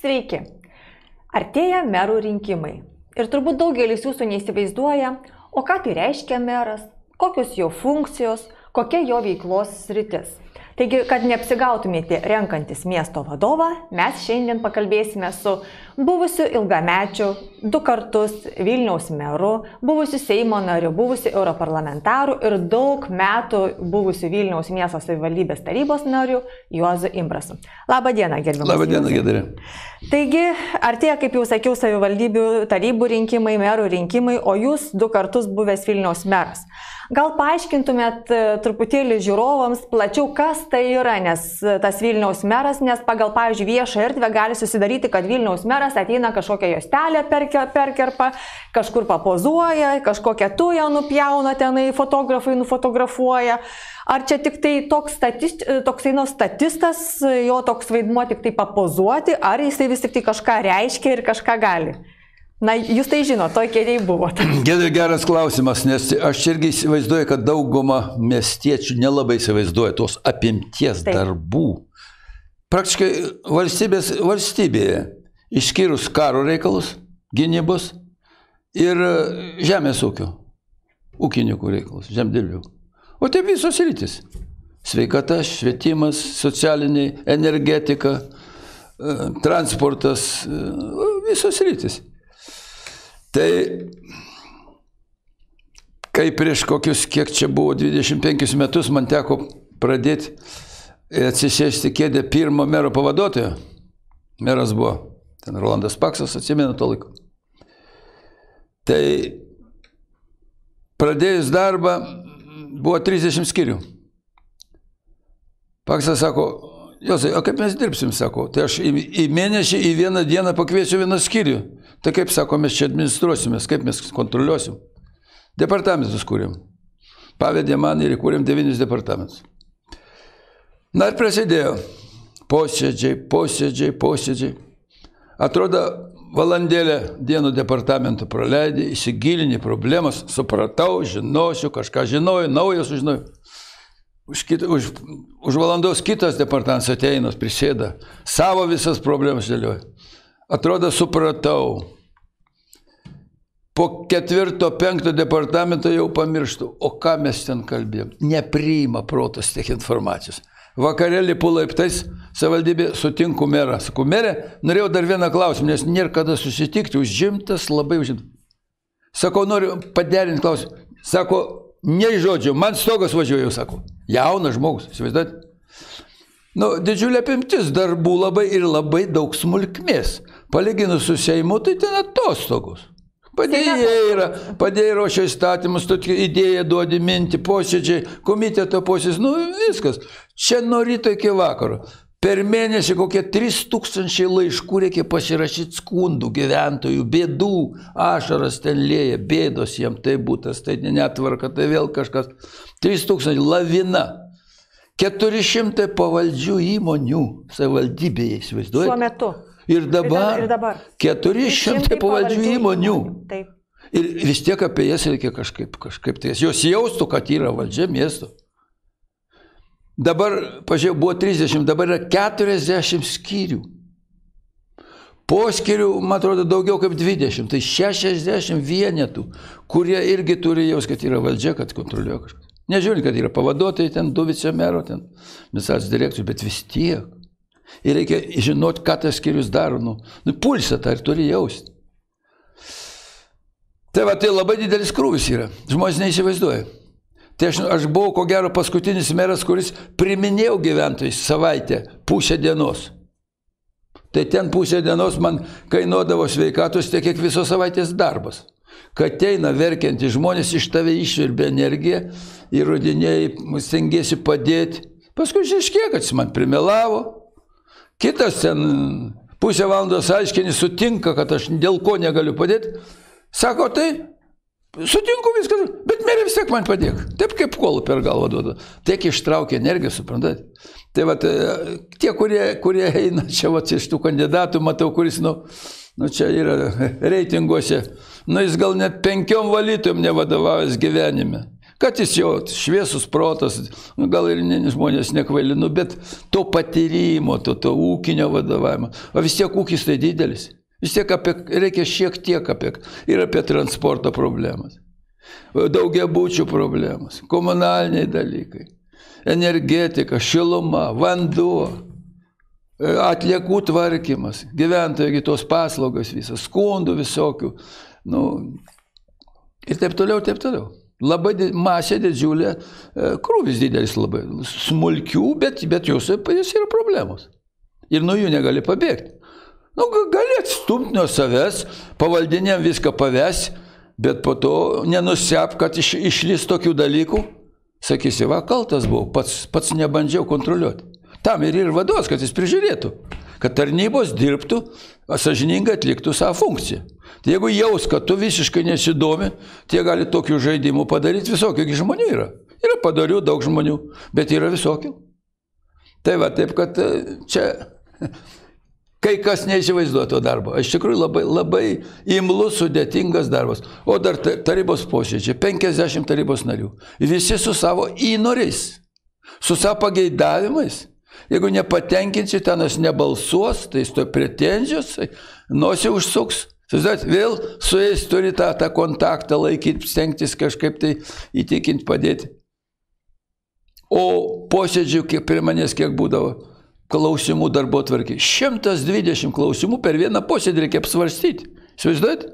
Sveiki. Artėja merų rinkimai. Ir turbūt daugelis jūsų neįsivaizduoja, o ką tai reiškia meras, kokios jo funkcijos, kokia jo veiklos sritis. Taigi, kad neapsigautumėte renkantis miesto vadovą, mes šiandien pakalbėsime su buvusiu ilgamečiu, du kartus Vilniaus meru, buvusiu Seimo nariu, buvusiu europarlamentaru ir daug metų buvusiu Vilniaus miesto savivaldybės tarybos nariu Juozu Imbrasu. Labą dieną, gerbiamas. Labą dieną, Gedrė. Taigi, artėja, kaip jau sakiau, savivaldybių tarybų rinkimai, merų rinkimai, o jūs du kartus buvęs Vilniaus meras. Gal paaiškintumėt e, truputėlį žiūrovams plačiau, kas tai yra, nes tas Vilniaus meras, nes pagal, pavyzdžiui, viešą erdvę gali susidaryti, kad Vilniaus meras ateina kažkokią jostelę perkerpa, kažkur papozuoja, kažkokią tują nupjauna tenai, fotografai nufotografuoja. Ar čia tik tai toks statist, toksai nu statistas, jo toks vaidmuo tik tai papozuoti, ar jisai vis tik tai kažką reiškia ir kažką gali? Na, jūs tai žinote, toj kėdėjai buvote. Geras klausimas, nes aš irgi įsivaizduoju, kad dauguma miestiečių nelabai įsivaizduoja tos apimties Taip. darbų. Praktiškai valstybės, valstybėje, išskyrus karo reikalus, gynybos ir žemės ūkio, ūkininkų reikalus, žemdirbių. O taip visos rytis. Sveikata, švietimas, socialiniai, energetika, e, transportas, e, visos rytis. Tai kai prieš kokius, kiek čia buvo, 25 metus man teko pradėti atsisėsti kėdę pirmo mero pavaduotojo. Meras buvo, ten Rolandas Paksas, atsimenu to laiko. Tai pradėjus darbą buvo 30 skirių. Paksas sako, Josai, o kaip mes dirbsim, sako, tai aš į, į mėnesį, į vieną dieną pakviesiu vieną skyrių. Tai kaip sako, mes čia administruosimės, kaip mes kontroliuosim. Departamentus kūrėm. Pavedė man ir įkūrėm devynis departamentus. Na ir prasidėjo. Posėdžiai, posėdžiai, posėdžiai. Atrodo, valandėlę dienų departamentų praleidė, įsigilinį problemas, supratau, žinosiu, kažką žinojau, naujo sužinojau. Už, kitą, už, už valandos kitas departamentas ateina, prisėda, savo visas problemas dėlioja. Atrodo, supratau. Po ketvirto, penkto departamento jau pamirštų, o ką mes ten kalbėjom. Nepriima protas tiek informacijos. Vakarėlį pulaiptais savaldybė sutinku merą. Sakau, merė, norėjau dar vieną klausimą, nes nėra kada susitikti, užimtas, labai užimtas. Sakau, noriu paderinti klausimą. Sako, nei žodžio, man stogas važiuoja, sako. Jaunas žmogus, įsivaizduojat? Nu, didžiulė apimtis darbų labai ir labai daug smulkmės. Palyginus su Seimu, tai ten atostogos. Padėjai yra, padėjai ruošia įstatymus, tokia idėja duodi minti, posėdžiai, komiteto posėdžiai, nu viskas. Čia nuo ryto iki vakaro. Per mėnesį kokie 3000 laiškų reikia pasirašyti skundų gyventojų, bėdų, ašaras ten lėja, bėdos jiem tai būtas, tai netvarka, tai vėl kažkas. 3000 lavina. 400 pavaldžių įmonių savivaldybėje, įsivaizduojate? Šiuo metu. Ir dabar, ir dabar. 400 pavaldžių įmonių. Taip. Ir vis tiek apie jas reikia kažkaip, kažkaip tai. Jos jaustų, kad yra valdžia miesto. Dabar, pažiūrėjau, buvo 30, dabar yra 40 skyrių. Po skyrių, man atrodo, daugiau kaip 20, tai 60 vienetų, kurie irgi turi jaus, kad yra valdžia, kad kontroliuoja kažkas. Nežiūrint, kad yra pavaduotojai, ten du vicemero, ten administracijos direktorius, bet vis tiek. Ir reikia žinoti, ką tas skyrius daro. Nu, nu pulsą tą ir turi jausti. Tai va, tai labai didelis krūvis yra. Žmonės neįsivaizduoja. Tai aš, aš buvau, ko gero, paskutinis meras, kuris priminėjau gyventojus savaitę, pusę dienos. Tai ten pusę dienos man kainuodavo sveikatos tiek, kiek visos savaitės darbas. Kad ateina verkianti žmonės iš tave išvirbė energiją, įrodinėjai, stengiasi padėti. Paskui išaiškėjo, kad jis man primelavo. Kitas ten pusę valandos aiškiai sutinka, kad aš dėl ko negaliu padėti. Sako, tai Sutinku viskas, bet merė vis tiek man padėk. Taip kaip kolų per galvą duoda. Tiek ištraukia energiją, suprantate. Tai va, tie, kurie, kurie eina čia va, iš tų kandidatų, matau, kuris, nu, nu čia yra reitinguose, nu jis gal net penkiom valytojom nevadovavęs gyvenime. Kad jis jau šviesus protas, nu, gal ir ne, žmonės nekvailinu, bet to patyrimo, to, to ūkinio vadovavimo. O vis tiek ūkis tai didelis. Vis tiek apie, reikia šiek tiek apie ir apie transporto problemas. Daugia būčių problemas, komunaliniai dalykai, energetika, šiluma, vanduo, atliekų tvarkymas, gyventojų tos paslaugos visas, skundų visokių. Nu, ir taip toliau, taip toliau. Labai masė didžiulė, e, krūvis didelis labai, smulkių, bet, bet jos, jos yra problemos. Ir nuo jų negali pabėgti. Nu, gali atstumti nuo savęs, pavaldinėm viską paves, bet po to nenusep, kad iš, išlys tokių dalykų. Sakysi, va, kaltas buvau, pats, pats nebandžiau kontroliuoti. Tam ir yra vadovas, kad jis prižiūrėtų, kad tarnybos dirbtų, sažiningai atliktų savo funkciją. Tai jeigu jaus, kad tu visiškai nesidomi, tie gali tokių žaidimų padaryti, visokių žmonių yra. Yra padarių daug žmonių, bet yra visokių. Tai va, taip kad e, čia kai kas neįsivaizduoja to darbo. Iš tikrųjų labai, labai imlus, sudėtingas darbas. O dar tarybos posėdžiai, 50 tarybos narių. Visi su savo įnoriais, su savo pageidavimais. Jeigu nepatenkinsi, tenas nebalsuos, tai to pretenzijos, tai nosi užsuks. Susidat, vėl su jais turi tą, tą kontaktą laikyti, stengtis kažkaip tai įtikinti, padėti. O posėdžių, kiek prie manęs kiek būdavo, klausimų darbo tvarkė. 120 klausimų per vieną posėdį reikia apsvarstyti. Įsivaizduojat?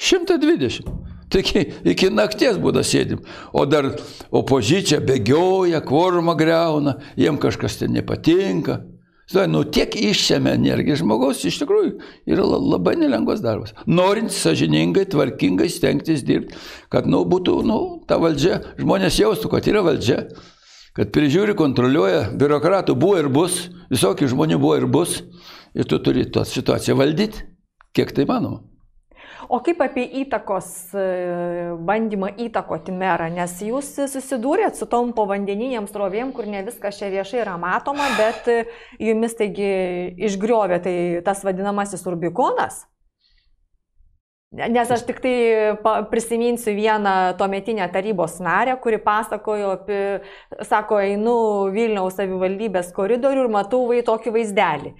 120. Tik iki nakties būda sėdim. O dar opozicija bėgioja, kvorumą greuna, jiem kažkas ten nepatinka. Žinai, nu tiek išsėmė energiją žmogaus, iš tikrųjų yra labai nelengvas darbas. Norint sažiningai, tvarkingai stengtis dirbti, kad nu, būtų nu, ta valdžia, žmonės jaustų, kad yra valdžia, kad prižiūri, kontroliuoja, biurokratų buvo ir bus, visokių žmonių buvo ir bus, ir tu turi tą situaciją valdyti, kiek tai manoma. O kaip apie įtakos, e, bandymą įtakoti merą, nes jūs susidūrėt su tom povandeniniam srovėm, kur ne viskas čia viešai yra matoma, bet e, jumis taigi išgriovė tai tas vadinamasis Rubikonas? Nes aš tik tai prisiminsiu vieną tuometinę tarybos narę, kuri pasakojo apie, sako, einu Vilniaus savivaldybės koridorių ir matau vai tokį vaizdelį.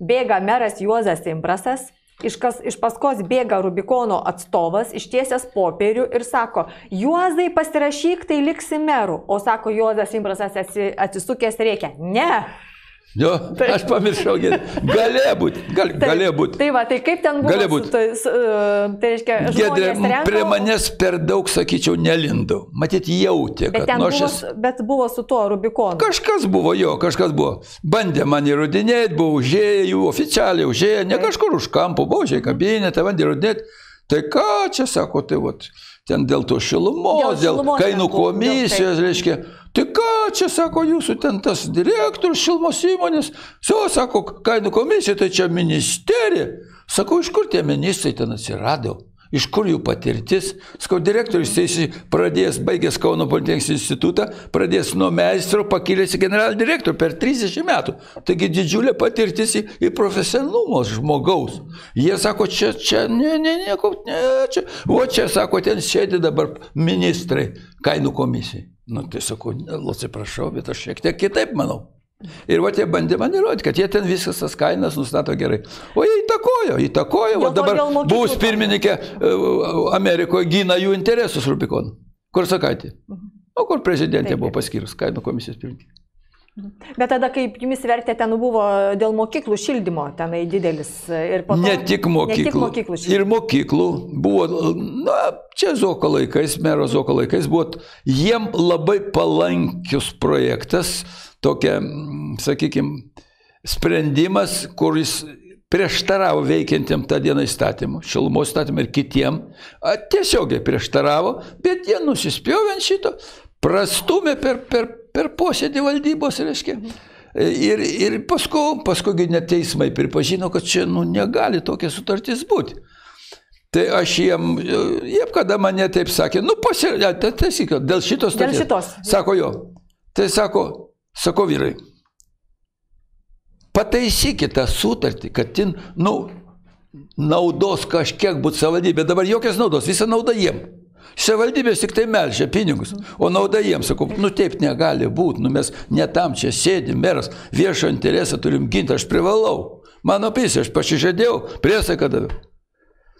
Bėga meras Juozas Imprasas, Iš, kas, iš paskos bėga Rubikono atstovas, ištiesęs popierių ir sako, Juozai pasirašyk, tai liksi meru. O sako Juozas Imbrasas atsisukęs reikia. Ne. Jo, tai. aš pamiršau, galėjo būti, gal, tai, galėjo būti. Tai va, tai kaip ten buvo? Galėjo būti. Tai, tai reiškia, Gedrė, prie manęs per daug, sakyčiau, nelindau. Matyt, jautė, bet kad nors šis... Bet buvo su tuo Rubikonu. Kažkas buvo, jo, kažkas buvo. Bandė man įrodinėti, buvo užėję, jų oficialiai užėję, ne kažkur už kampų, buvo užėję kabinetą, bandė įrodinėti. Tai ką čia sako, tai vat, ten dėl to šilumos, dėl, dėl kainų komisijos, reiškia. Tai ką čia sako jūsų ten tas direktorius šilmos įmonės? Su, sako, kainų komisija, tai čia ministerija. Sako, iš kur tie ministrai ten atsirado? Iš kur jų patirtis? Skau direktorius teisė pradės, baigęs Kauno Politechnikos institutą, pradės nuo meistro, pakilęs į generalinį direktorių per 30 metų. Taigi didžiulė patirtis į, į profesionalumo žmogaus. Jie sako, čia, čia, ne, ne, nieko, ne, čia, o čia, sako, ten sėdi dabar ministrai kainų komisijai. Nu, tai sakau, atsiprašau, bet aš šiek tiek kitaip manau. Ir va tie bandė man įrodyti, kad jie ten visas tas kainas nustato gerai. O jie įtakojo, įtakojo, o dabar buvus pirmininkė e, Amerikoje gina jų interesus Rubikon. Kur sakaitė? Mhm. O kur prezidentė buvo paskyrus kainų komisijos pirmininkė? Bet tada, kaip jumis vertė, ten buvo dėl mokyklų šildymo, tenai didelis. To, ne tik mokyklų. Ne tik mokyklų šildymo. ir mokyklų buvo, na, čia Zoko laikais, mero Zoko laikais buvo jiem labai palankius projektas, tokia, sakykime, sprendimas, kuris prieštaravo veikiantiem tą dieną įstatymu, šilumos įstatymą ir kitiem, tiesiogiai prieštaravo, bet jie nusispjovė ant šito, prastumė per, per per posėdį valdybos, reiškia. Ir, ir paskui, paskui net teismai pripažino, kad čia nu, negali tokia sutartis būti. Tai aš jiem, jie kada mane taip sakė, nu tai taisyklė, dėl šitos. Dėl šitos. Sako jo. Tai sako, sako vyrai, pataisykite tą sutartį, kad tin, nu, naudos kažkiek būtų savaldybė, dabar jokios naudos, visa nauda jiem. Savivaldybės tik tai melžia pinigus, o nauda jiems, sakau, nu taip negali būti, nu mes ne tam čia sėdim, meras, viešo interesą turim ginti, aš privalau. Mano pisė, aš pasižadėjau, priesaką daviau.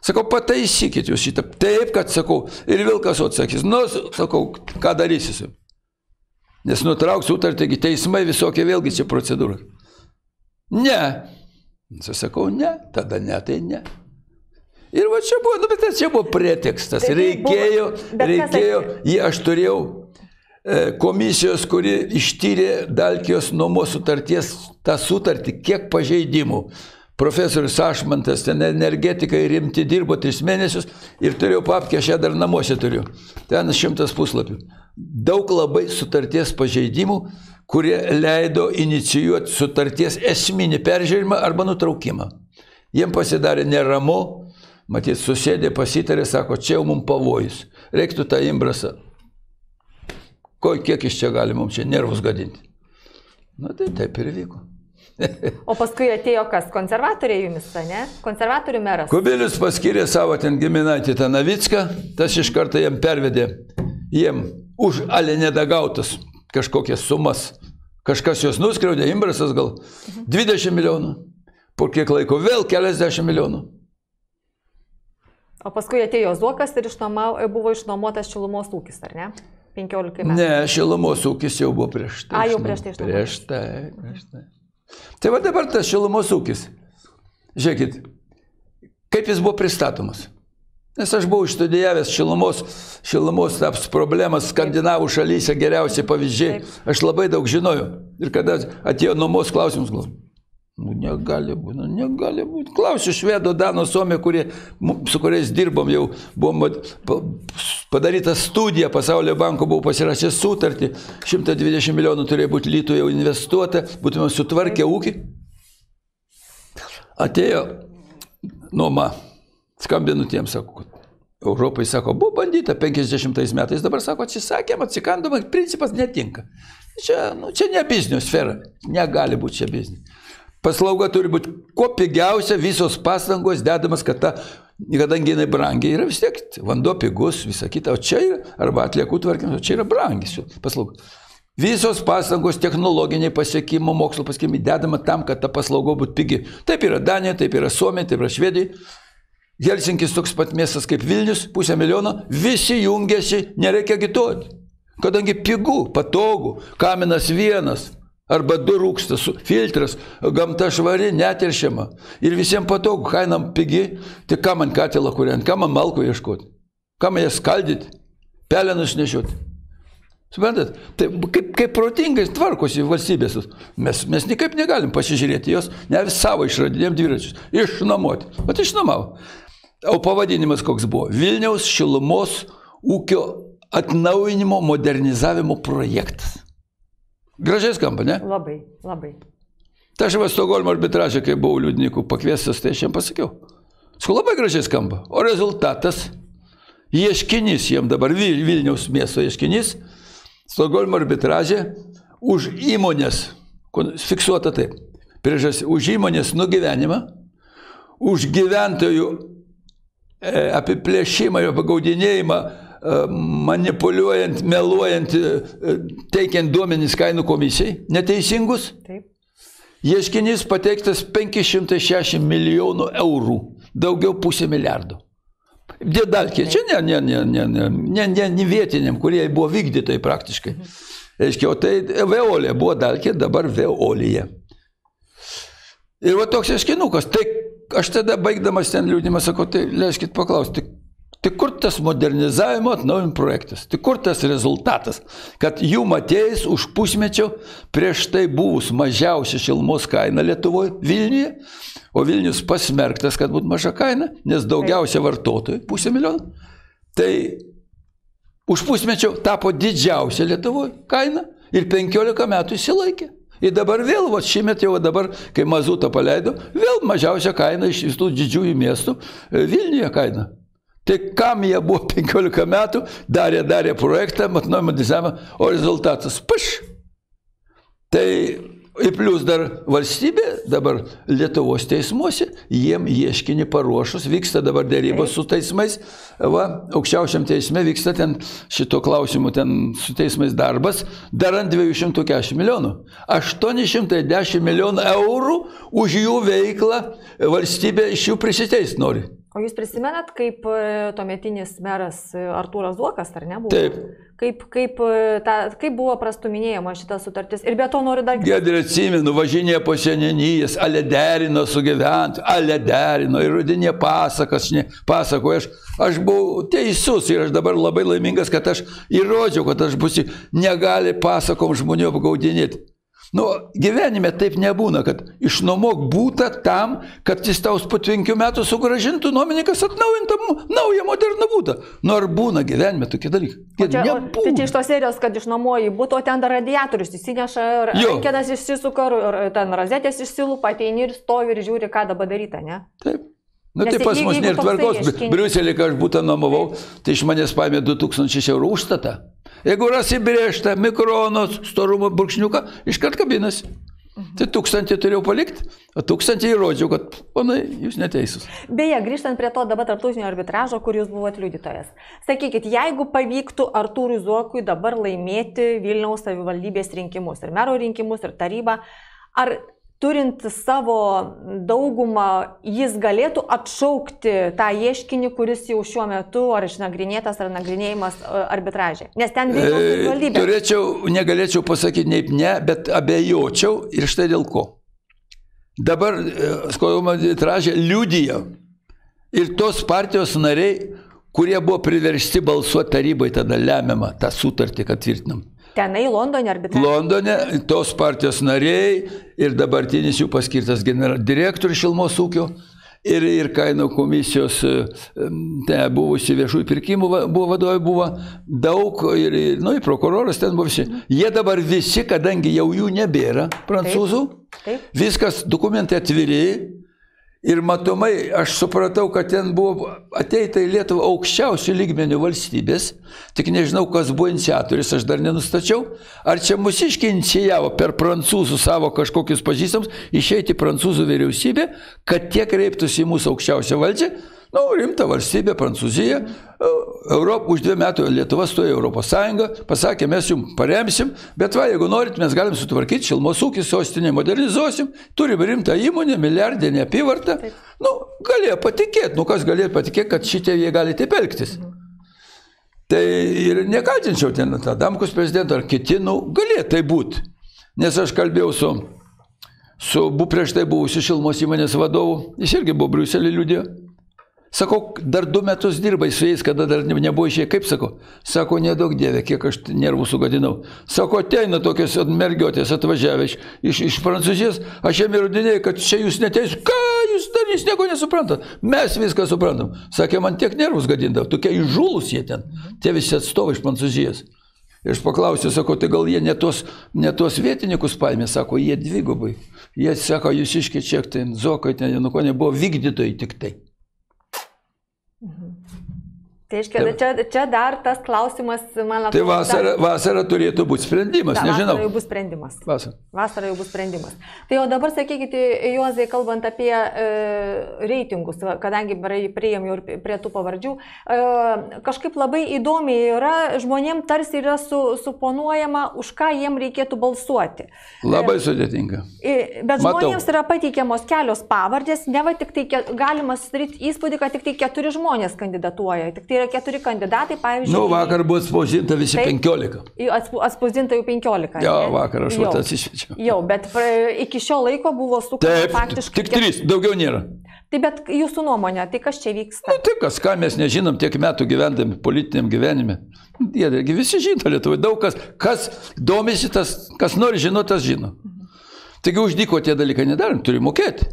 Sakau, pataisykit jūs šitą. Taip, kad sakau, ir Vilkas atsakys, nu, sakau, ką darysi? Nes nutrauks sutartį, teismai visokie vėlgi čia procedūra. Ne. Sakau, ne, tada ne, tai ne. Ir va čia buvo, nu, bet čia buvo pretekstas. Reikėjo, reikėjo, jį aš turėjau e, komisijos, kuri ištyrė Dalkijos nuomos sutarties tą sutartį, kiek pažeidimų. Profesorius Ašmantas ten energetikai rimti dirbo tris mėnesius ir turėjau papkę, aš ją dar namuose turiu. Ten šimtas puslapių. Daug labai sutarties pažeidimų, kurie leido inicijuoti sutarties esminį peržiūrimą arba nutraukimą. Jiem pasidarė neramu, Matyt, susėdė, pasitarė, sako, čia jau mums pavojus. Reiktų tą imbrasą. Ko, kiek iš čia gali mums čia nervus gadinti? Na tai taip ir vyko. o paskui atėjo kas? Konservatoriai jumis, ne? Konservatorių meras. Kubilius paskyrė savo ten giminaitį tą Navicką, tas iš karto jam pervedė, jiem už alė nedagautas kažkokias sumas. Kažkas juos nuskriaudė, imbrasas gal 20 milijonų. Po kiek laiko vėl keliasdešimt milijonų. O paskui atėjo Zuokas ir išnuomau, buvo išnuomotas šilumos ūkis, ar ne? 15 metų. Ne, šilumos ūkis jau buvo prieš tai. A, jau prieš tai išnuomotas. Prieš tai, prieš tai. Tai va dabar tas šilumos ūkis. Žiūrėkit, kaip jis buvo pristatomas. Nes aš buvau išstudijavęs šilumos, šilumos taps problemas skandinavų šalyse geriausi pavyzdžiai. Aš labai daug žinojau. Ir kada atėjo nuomos klausimus, galvoju, Nu, negali būti, nu, negali būti. Klausiu švedo, dano, suomio, kurie, su kuriais dirbom, jau buvom padaryta studija, pasaulio banko buvo pasirašę sutartį, 120 milijonų turėjo būti lytų jau investuota, būtume sutvarkę ūkį. Atėjo nuoma, skambinu tiems, sako, Europai sako, buvo bandyta 50 metais, dabar sako, atsisakėm, atsikandom, principas netinka. Čia, nu, čia ne biznio sfera, negali būti čia biznio. Paslauga turi būti kuo pigiausia, visos pastangos dedamas, kad ta, kadangi jinai brangiai yra vis tiek, vanduo pigus, visa kita, o čia yra, arba atliekų tvarkymas, o čia yra brangis paslauga. Visos pastangos technologiniai pasiekimo, mokslo pasiekimai dedama tam, kad ta paslauga būtų pigi. Taip yra Danija, taip yra Suomija, taip yra Švedija. Helsinkis toks pat miestas kaip Vilnius, pusę milijono, visi jungiasi, nereikia agituoti. Kadangi pigų, patogų, kaminas vienas, Arba du rūkstas, filtras, gamta švari, neteršiama. Ir visiems patogu, kainam pigi, tai ką man katilą kuriant, ką man malko ieškoti, man jas skaldyti, pelenus nešioti. Suprantat, tai kaip, kaip protingai tvarkosi valstybės. Mes, mes niekaip negalim pasižiūrėti jos, ne savo išradinėm dviračius, išnuomoti. Bet išnuomavo. O pavadinimas koks buvo? Vilniaus šilumos ūkio atnaujinimo modernizavimo projektas. Gražiai skamba, ne? Labai, labai. Tai aš va Stokholmo arbitražė, kai buvau liudininkų pakviestas, tai aš jam pasakiau. Sakau, labai gražiai skamba. O rezultatas, ieškinys jiem dabar Vilniaus miesto ieškinys, Stokholmo arbitražė už įmonės, fiksuota taip, priežas, už įmonės nugyvenimą, už gyventojų e, apiplėšimą ir pagaudinėjimą manipuliuojant, meluojant, e, teikiant duomenys kainų komisijai, neteisingus. Taip. Ieškinys pateiktas 560 milijonų eurų, daugiau pusė milijardo. Dėdalkė, čia ne, ne, ne, ne, ne, ne, ne, ne vietiniam, kurie buvo vykdytojai praktiškai. Reiškia, o tai Veolė buvo dalkė, dabar Veolėje. Ir va toks ieškinukas, tai aš tada baigdamas ten liūdimą sakau, tai leiskit paklausti, Tai kur tas modernizavimo atnaujim projektas? Tai kur tas rezultatas? Kad jų matėjais už pusmečio prieš tai buvus mažiausia šilmos kaina Lietuvoje, Vilniuje, o Vilnius pasmerktas, kad būtų maža kaina, nes daugiausia vartotojų, pusę milijonų. Tai už pusmečio tapo didžiausia Lietuvoje kaina ir 15 metų įsilaikė. Ir dabar vėl, va šiemet jau dabar, kai mazutą paleido, vėl mažiausia kaina iš tų didžiųjų miestų e, Vilniuje kaina. Tai kam jie buvo 15 metų, darė, darė projektą, matnojimo dizainą, o rezultatas paš. Tai Ir plus dar valstybė dabar Lietuvos teismuose, jiem ieškinį paruošus, vyksta dabar dėrybos su teismais, va, aukščiausiam teisme vyksta ten šito klausimu, ten su teismais darbas, dar ant 240 milijonų. 810 milijonų eurų už jų veiklą valstybė iš jų prisiteis nori. O jūs prisimenat, kaip e, tuometinis meras e, Artūras Zuokas, ar ne? Buvo? Taip. Kaip, kaip, e, ta, kaip buvo prastuminėjama šita sutartis. Ir be to noriu dar... Gedrė atsimenu, važinė po seninijas, ale derino su gyvent, ale derino ir rudinė pasakas, ne, pasakoja, aš, aš buvau teisus ir aš dabar labai laimingas, kad aš įrodžiau, kad aš būsiu, negali pasakom žmonių apgaudinėti. Nu, gyvenime taip nebūna, kad išnuomok būtą tam, kad jis tau po 5 metų sugražintų nuomininkas atnaujintam naują modernų būtą. Nu, ar būna gyvenime tokie dalykai? O čia, o, tai čia iš tos serijos, kad išnuomoji būtų, o ten dar radiatorius įsineša, rankenas išsisuka, ar ten rozetės išsilupa, ateini ir stovi ir žiūri, ką dabar daryta, ne? Taip. Na nu, tai pas mus nėra tvarkos. Briuselį, kai aš būtą nuomavau, tai iš manęs paėmė 2000 eurų užstatą. Jeigu rasi brėžtą mikronos storumo brūkšniuką, iškart kabinasi. Mhm. Tai tūkstantį turėjau palikti, o tūkstantį įrodžiau, kad, ponai, jūs neteisūs. Beje, grįžtant prie to dabar tarptautinio arbitražo, kur jūs buvote liudytojas. Sakykit, jeigu pavyktų Artūrui Zuokui dabar laimėti Vilniaus savivaldybės rinkimus ir mero rinkimus ir tarybą, ar turint savo daugumą, jis galėtų atšaukti tą ieškinį, kuris jau šiuo metu ar išnagrinėtas, ar nagrinėjimas e, arbitražė. Nes ten Vilniaus e, valdybė. Turėčiau, negalėčiau pasakyti nei ne, bet abejočiau ir štai dėl ko. Dabar e, skolimo arbitražė liudyja ir tos partijos nariai, kurie buvo priversti balsuoti tarybai tada lemiamą tą sutartį, kad tvirtinam. Tenai Londone arbitražas. Londone tos partijos nariai ir dabartinis jų paskirtas direktorius Šilmos ūkio ir, ir kainų komisijos ten buvusi viešųjų pirkimų buvo vadovai buvo daug ir, ir, nu, ir prokuroras ten buvo visi. Jie dabar visi, kadangi jau jų nebėra, prancūzų, taip, taip. viskas dokumentai atviri, Ir matomai, aš supratau, kad ten buvo ateita į Lietuvą aukščiausių lygmenių valstybės, tik nežinau, kas buvo iniciatorius, aš dar nenustačiau. Ar čia mūsiškiai inicijavo per prancūzų savo kažkokius pažįstams išeiti prancūzų vyriausybė, kad tie kreiptųsi į mūsų aukščiausią valdžią, Na, nu, rimta valstybė, Prancūzija, Europą už dvi metų Lietuva stojo Europos Sąjungą, pasakė, mes jums paremsim, bet va, jeigu norit, mes galim sutvarkyti šilmos ūkį, sostinę modernizuosim, turim rimtą įmonę, milijardinę apyvartą. Nu, galėjo patikėti, nu kas galėjo patikėti, kad šitie jie gali taip elgtis. Mhm. Tai ir nekaltinčiau ten Adamkus prezidentą ar kiti, nu, galėjo tai būti. Nes aš kalbėjau su, su bu prieš tai buvusiu šilmos įmonės vadovu, jis irgi buvo Briuselį liūdėjo. Sakau, dar du metus dirbai su jais, kada dar nebuvo išėję. Kaip sakau? Sako, nedaug dievė, kiek aš nervų sugadinau. Sako, ateina tokios mergiotės atvažiavę iš, iš, iš Prancūzijos, aš jam įrodinėjau, kad čia jūs neteisūs. Ką jūs dar, jūs nieko nesuprantat. Mes viską suprantam. Sakė, man tiek nervus gadindavo, tokie įžūlus jie ten, tie visi atstovai iš Prancūzijos. Ir aš paklausiau, sako, tai gal jie ne tos, ne tos vietininkus paėmė, sako, jie dvigubai. Jie sako, jūs iškėčiak, ten zokai, ten, nu ko nebuvo, vykdytojai tik tai. Tai reiškia, čia, čia dar tas klausimas, man atrodo. Tai vasara, vasara turėtų būti sprendimas, da, nežinau. Vasara jau bus sprendimas. Vasara. Vasara jau bus sprendimas. Tai o dabar sakykite, Juozai, kalbant apie e, reitingus, kadangi prieėm jau ir prie tų pavardžių, e, kažkaip labai įdomiai yra, žmonėm tarsi yra su, suponuojama, už ką jiem reikėtų balsuoti. Labai e, sudėtinga. E, bet Matau. žmonėms yra pateikiamos kelios pavardės, ne va tik tai, galima sudaryti įspūdį, kad tik tai keturi žmonės kandidatuoja. Tik tai keturi kandidatai, pavyzdžiui. Nu, vakar buvo atspausdinta visi taip, 15. Atspausdinta jau 15. Jo, ne? vakar aš vat atsišviečiau. Jau, bet pra, iki šio laiko buvo sukūrėta faktiškai. Tik trys, daugiau nėra. Tai bet jūsų nuomonė, tai kas čia vyksta? Na, nu, tai kas, ką mes nežinom tiek metų gyvendami politiniam gyvenime. Jie visi žino Lietuvai, daug kas, kas domisi, tas, kas nori žinoti, tas žino. Taigi uždyko tie dalykai nedarom, turi mokėti.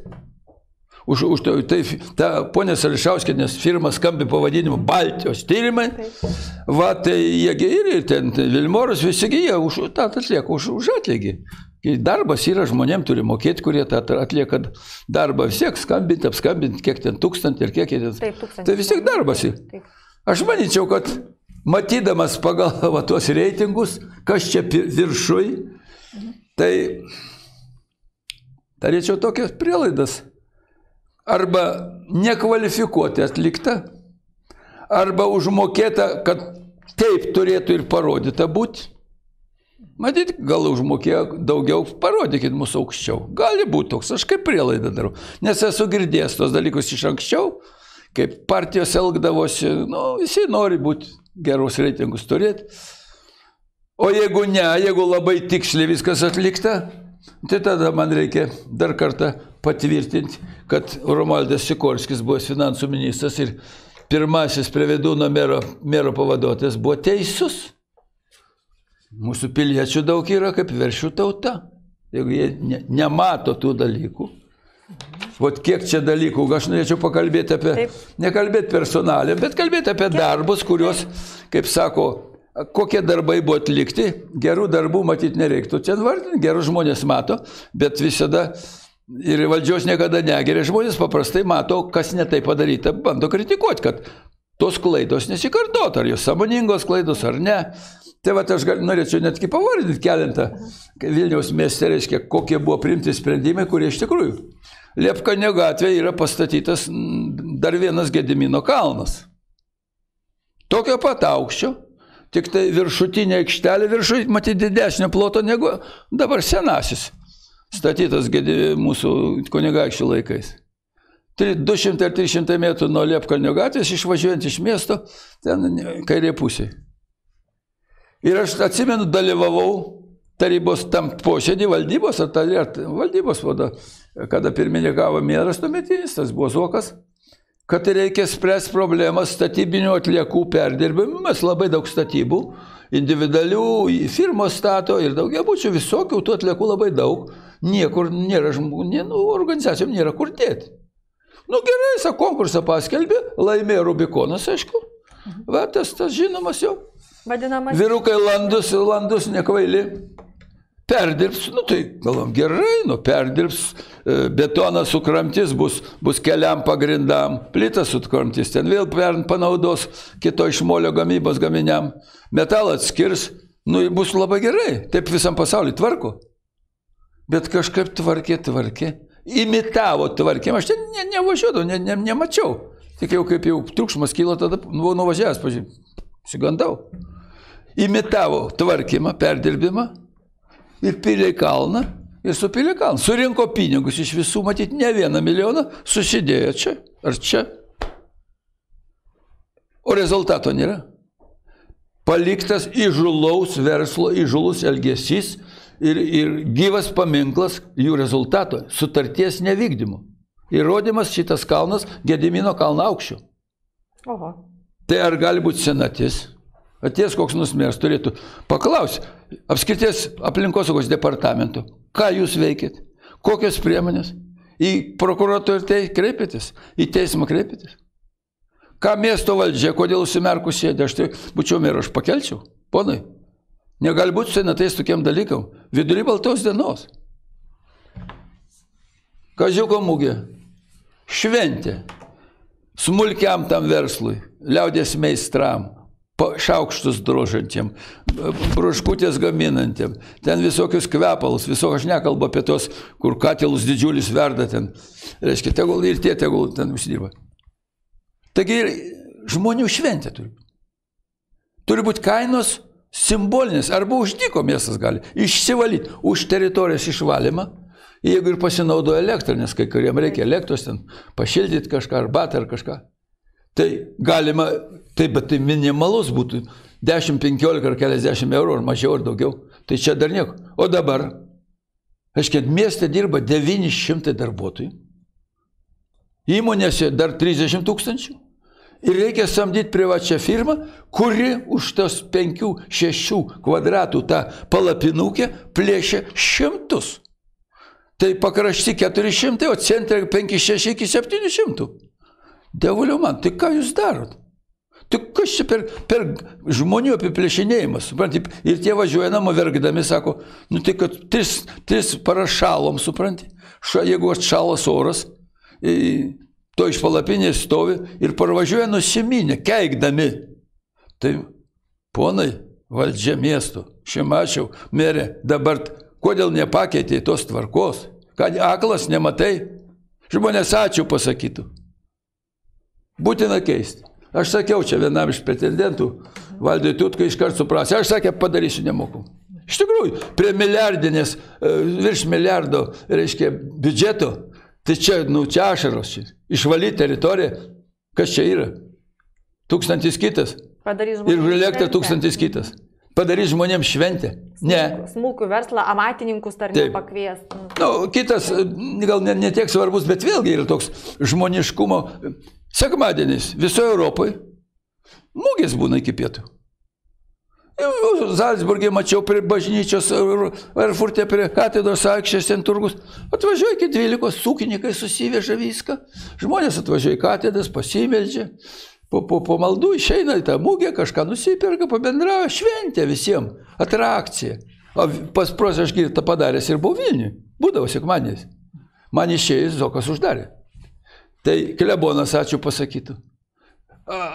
Už, už tai, tai ta ponė Sališauskinės firma skambi pavadinimu Baltijos tyrimai. Taip. Va, tai jiegi ir, ir ten tai Vilmorus visigi jie už tą atlieka, už, už atlygį. Kai darbas yra, žmonėms turi mokėti, kurie tą atlieka darbą. Vis tiek skambinti, apskambinti, kiek ten tūkstantį ir kiek ten. Taip, tūkstantį. Tai vis tiek darbas. Taip. Aš manyčiau, kad matydamas pagal va, tuos reitingus, kas čia viršui, mhm. tai Darėčiau tokias prielaidas. Arba nekvalifikuoti atlikta, arba užmokėta, kad taip turėtų ir parodyta būti. Matyt, gal užmokėjo daugiau, parodykit mūsų aukščiau. Gali būti toks, aš kaip prielaidą darau. Nes esu girdėjęs tos dalykus iš anksčiau, kaip partijos elgdavosi, nu, visi nori būti geros reitingus turėti. O jeigu ne, jeigu labai tiksliai viskas atlikta, tai tada man reikia dar kartą patvirtinti, kad Romaldas Sikorskis buvo finansų ministras ir pirmasis prie Vedūno mero, mero pavaduotojas buvo teisus. Mūsų piliečių daug yra kaip veršių tauta. Jeigu jie ne, nemato tų dalykų, Vat kiek čia dalykų, aš norėčiau pakalbėti apie, Taip. nekalbėti personalę, bet kalbėti apie kiek? darbus, kuriuos, kaip sako, kokie darbai buvo atlikti, gerų darbų matyti nereiktų. Čia vardinti, gerus žmonės mato, bet visada ir valdžios niekada negeria. Žmonės paprastai mato, kas netai padaryta, bando kritikuoti, kad tos klaidos nesikartot, ar jos samoningos klaidos ar ne. Tai va, aš gal, norėčiau netgi pavardinti keletą Vilniaus mieste, reiškia, kokie buvo priimti sprendimai, kurie iš tikrųjų. Liepkanio gatvėje yra pastatytas dar vienas Gedimino kalnas. Tokio pat aukščio, tik tai viršutinė aikštelė, viršui, matyti, didesnio ploto negu dabar senasis, statytas mūsų kunigaikščių laikais. 200 ar 300 metrų nuo Liepkalnio gatvės, išvažiuojant iš miesto, ten kairė pusė. Ir aš atsimenu, dalyvavau tarybos tam posėdį valdybos, ar, tai, ar valdybos vado, kada pirmininkavo mėras tuometinis, tas buvo Zokas, kad reikia spręsti problemą statybinių atliekų perdirbimų, mes labai daug statybų, individualių, firmos stato ir daugiabučių, visokių tų atliekų labai daug, niekur nėra žmonių, nu, organizacijom nėra kur dėti. Nu gerai, sako, konkursą paskelbė, laimėjo Rubikonas, aišku, va, tas, tas žinomas jau. Vadinamas. Vyrukai landus, landus nekvaili. Perdirbs, nu tai galvom gerai, nu perdirbs, e, betonas sukramtis bus, bus keliam pagrindam, plytas sukramtis, ten vėl panaudos kito išmolio gamybos gaminiam, metalą atskirs, nu bus labai gerai, taip visam pasauliu tvarko. Bet kažkaip tvarkė, tvarkė, imitavo tvarkymą, aš ten ne, nevažiuodavau, ne, ne, nemačiau. Tik jau kaip jau triukšmas kilo, tada buvau nuvažiavęs, pažiūrėjau, sigandau imitavo tvarkymą, perdirbimą ir pilė kalną ir supilė kalną. Surinko pinigus iš visų, matyti, ne vieną milijoną, susidėjo čia ar čia. O rezultato nėra. Paliktas įžulaus verslo, įžulus elgesys ir, ir gyvas paminklas jų rezultato, sutarties nevykdymu. Įrodymas šitas kalnas Gedimino kalno aukščių. Oho. Tai ar gali būti senatis? Atės koks nusmėrs, turėtų paklausti apskrities aplinkosaugos departamento, ką jūs veikėt, kokios priemonės, į prokuratorių tai kreipėtės, į teismą kreipėtės. Ką miesto valdžia, kodėl užsimerkus sėdė, aš tai būčiau mėra, aš pakelčiau. Ponai, negali būti senatais tokiam dalykam. Vidury baltos dienos. Kažiuko mūgė. Šventė. Smulkiam tam verslui, liaudės meistram, šaukštus drožantiem, bruškutės gaminantiem, ten visokius kvepalus, visokius, aš nekalbu apie tos, kur katilus didžiulis verda ten, reiškia, tegul ir tie tegul ten uždirba. Taigi ir žmonių šventė turi. Turi būti kainos simbolinės, arba uždyko miestas gali išsivalyti už teritorijos išvalymą, jeigu ir pasinaudoja elektrą, nes kai kuriem reikia elektros ten pašildyti kažką, arbatą ar kažką. Tai galima, taip, bet tai minimalus būtų 10, 15 ar keliasdešimt eurų, ar mažiau, ar daugiau. Tai čia dar nieko. O dabar, aiškiai, mieste dirba 900 darbuotojų, įmonėse dar 30 tūkstančių. Ir reikia samdyti privačią firmą, kuri už tos 5-6 kvadratų tą palapinukę plėšia šimtus. Tai pakrašti 400, o centre 5-6 iki 700. Dievuliau man, tai ką jūs darot? Tai kas čia per, per žmonių apiplėšinėjimas, supranti, ir tie važiuoja namo verkdami, sako, nu tai kad tris, tris parašalom, supranti, Ša, jeigu atšalas oras, to iš palapinės stovi ir parvažiuoja nusiminę, keikdami. Tai, ponai, valdžia miesto, šimačiau, merė, dabar kodėl nepakeitė tos tvarkos? Kad aklas nematai, žmonės ačiū pasakytų. Būtina keisti. Aš sakiau čia vienam iš pretendentų, valdai Tutkai iškart suprasė, aš sakė, padarysiu nemoku. Iš tikrųjų, prie milijardinės, e, virš milijardo, reiškia, biudžeto, tai čia, nu, čia ašaros, čia. išvalyti teritoriją, kas čia yra? Tūkstantis kitas. Padarys Ir už elektrą tūkstantis kitas. Padarys žmonėms šventę. Ne. Smulkų verslą, amatininkus ar Taip. nepakviest. Nu. Kitas, gal ne, ne tiek svarbus, bet vėlgi yra toks žmoniškumo. Sekmadienis visoje Europoje mūgės būna iki pietų. Zalzburgė mačiau prie bažnyčios, Erfurte prie katedros aikštės, ten turgus. Atvažiuoja iki 12, ūkininkai susiveža viską. Žmonės atvažiuoja į katedras, pasimeldžia. Po, po, po maldų išeina į tą mūgę, kažką nusipirka, pabendrauja, šventė visiems, atrakcija. O pas prosę aš tą padaręs ir buvau Vilniui. Būdavo sekmanės. Man išėjęs Zokas uždarė. Tai klebonas ačiū pasakytų.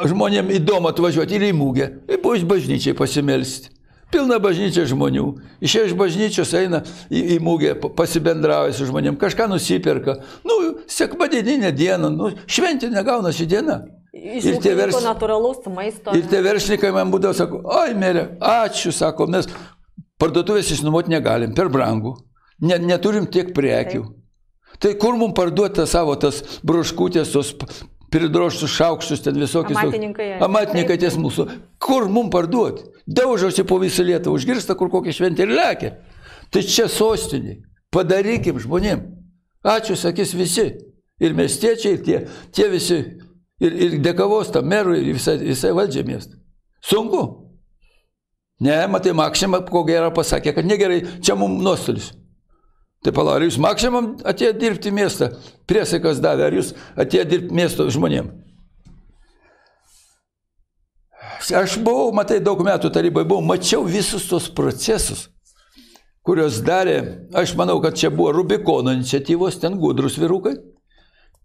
Žmonėm įdomu atvažiuoti ir į mūgę, ir buvo iš bažnyčiai pasimelsti. Pilna bažnyčia žmonių. Išėjo iš bažnyčios eina į, į mūgę, pa- pasibendrauja su žmonėm, kažką nusipirka. Nu, sekmadieninė diena, nu, šventinė gaunasi diena. Iš Ir tie vers- maisto. Ir tie verslininkai man būdavo, sako, oi, merė, ačiū, sako, mes parduotuvės išnuomoti negalim, per brangu, ne, neturim tiek prekių. Tai kur mums parduoti tą savo tas broškutės, tos pridroštus šaukštus, ten visokius. Amatininkai, Amatininkai ties mūsų. Kur mums parduoti? Daužausi po visą Lietuvą, užgirsta kur kokią šventę ir lekia. Tai čia sostiniai. Padarykim žmonėm. Ačiū, sakys visi. Ir miestiečiai, ir tie, tie visi. Ir, ir dėkavos tam merui, ir visai, visai valdžiai miestą. Sunku. Ne, matai, Maksimą, ko gero pasakė, kad negerai, čia mums nuostolis. Tai palauk, ar jūs Maksimam atėjo dirbti miestą, priesaikas davė, ar jūs atėjo dirbti miesto žmonėm? Aš buvau, matai, daug metų tarybai buvau, mačiau visus tos procesus, kuriuos darė, aš manau, kad čia buvo Rubikono iniciatyvos, ten gudrus vyrukai.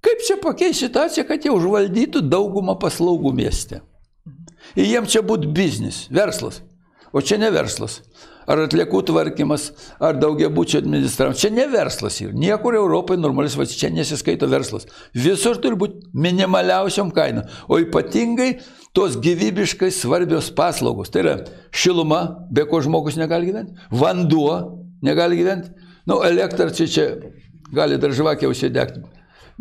Kaip čia pakeisti situaciją, kad jie užvaldytų daugumą paslaugų mieste? Ir jiems čia būtų biznis, verslas. O čia ne verslas. Ar atliekų tvarkymas, ar daugiabučio administravimas. Čia ne verslas yra. Niekur Europoje normalis valstybė, čia nesiskaito verslas. Visur turi būti minimaliausiam kaina. O ypatingai tos gyvybiškai svarbios paslaugos. Tai yra šiluma, be ko žmogus negali gyventi. Vanduo negali gyventi. Nu, elektra čia, čia gali dar žvakė užsidegti.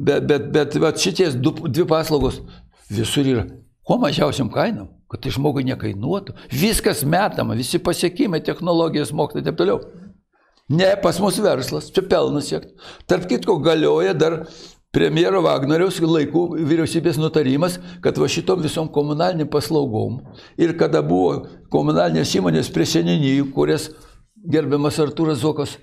Bet, bet, bet, bet šities du, dvi paslaugos visur yra kuo mažiausiam kainam, kad tai žmogui nekainuotų. Viskas metama, visi pasiekimai, technologijos, mokslai ir taip toliau. Ne, pas mus verslas, čia pelnas siekti. Tarp kitko galioja dar premjero Vagnoriaus laikų vyriausybės nutarimas, kad va šitom visom komunaliniam paslaugom ir kada buvo komunalinės įmonės prie seninijų, kurias gerbiamas Artūras Zokas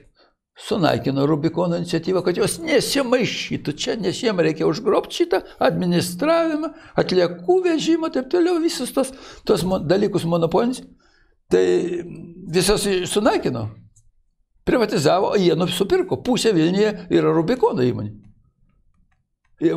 sunaikino Rubikono iniciatyvą, kad jos nesimaišytų čia, nes jiems reikia užgrobti šitą administravimą, atliekų vežimą, taip toliau, visus tos, tos dalykus monopolinis. Tai visas sunaikino. Privatizavo, jie nusipirko. Pusė Vilniuje yra Rubikono įmonė.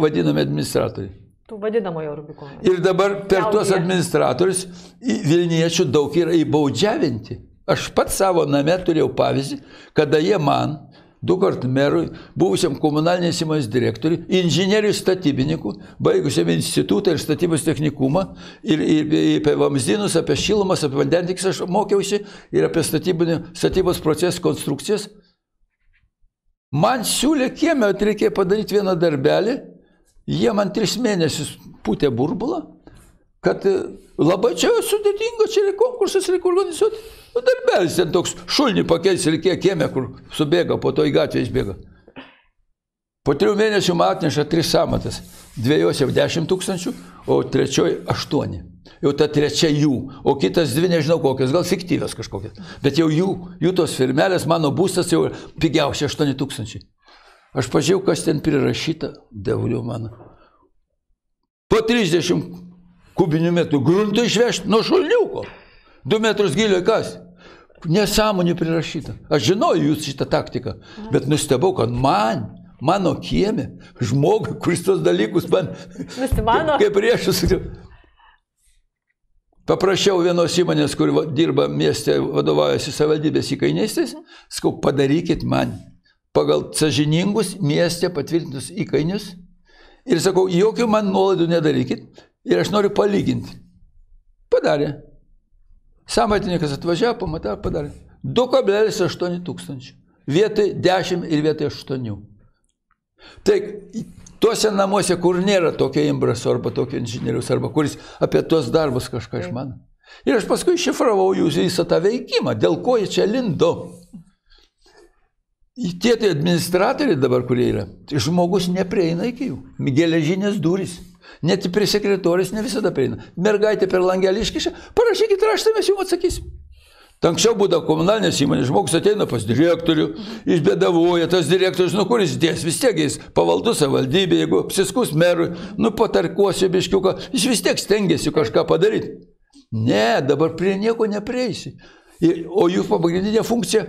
Vadinami administratoriai. Tų vadinamojo Rubikono. Ir dabar per tuos Liaudyje. administratorius Vilniečių daug yra įbaudžiavinti. Aš pats savo name turėjau pavyzdį, kada jie man, du kart merui, buvusiam komunalinės įmonės direktoriui, inžinieriui statybininkų, baigusiam institutą ir statybos technikumą, ir, ir, ir apie vamzdynus, apie šilumas, apie vandentiks aš mokiausi, ir apie statybos procesų konstrukcijas. Man siūlė kiemę, reikėjo padaryti vieną darbelį, jie man tris mėnesius pūtė burbulą, kad labai čia sudėtinga, čia reikia konkursas, reikia organizuoti. Nu, darbelis ten toks šulnį pakeisi reikėjo kiemę, kur subėga, po to į gatvę išbėga. Po trijų mėnesių man atneša tris samatas. Dviejose 10 tūkstančių, o trečioji 8. Jau ta trečia jų, o kitas dvi nežinau kokios, gal fiktyvios kažkokios. Bet jau jų, jų tos firmelės, mano būstas jau pigiausia 8 tūkstančiai. Aš pažiūrėjau, kas ten prirašyta, devuliu mano. Po 30 kubinių metrų gruntų išvežti nuo šulniuko. 2 metrus gilio kas? Nesąmonė prirašyta. Aš žinojau jūs šitą taktiką, bet nustebau, kad man, mano kieme, žmogui, kuris tos dalykus man Nusimano. kaip priešus. Paprašiau vienos įmonės, kur dirba mieste, vadovaujasi savivaldybės įkainėstais, sakau, padarykit man pagal sažiningus mieste patvirtintus įkainius ir sakau, jokių man nuolaidų nedarykit ir aš noriu palyginti. Padarė. Samatininkas atvažiavo, pamatė, padarė. 2,8 tūkstančių. Vietoj 10 ir vietoj 8. Tai tuose namuose, kur nėra tokio imbraso arba tokio inžinierius, arba kuris apie tuos darbus kažką išmano. Ir aš paskui šifravau jūsų visą tą veikimą, dėl ko jie čia lindo. Tie tai administratoriai dabar, kurie yra, žmogus neprieina iki jų. Geležinės durys. Net prie sekretorės ne visada prieina. Mergaitė per langelį iškiša, parašykit raštą, mes jums atsakysim. Anksčiau būdavo komunalinės įmonės, žmogus ateina pas direktorių, išbėdavoja, tas direktorius, nu kuris dės, vis tiek jis pavaldus savivaldybė, jeigu apsiskus merui, nu patarkuosi biškiuką, jis vis tiek stengiasi kažką padaryti. Ne, dabar prie nieko neprieisi. O jų pagrindinė funkcija,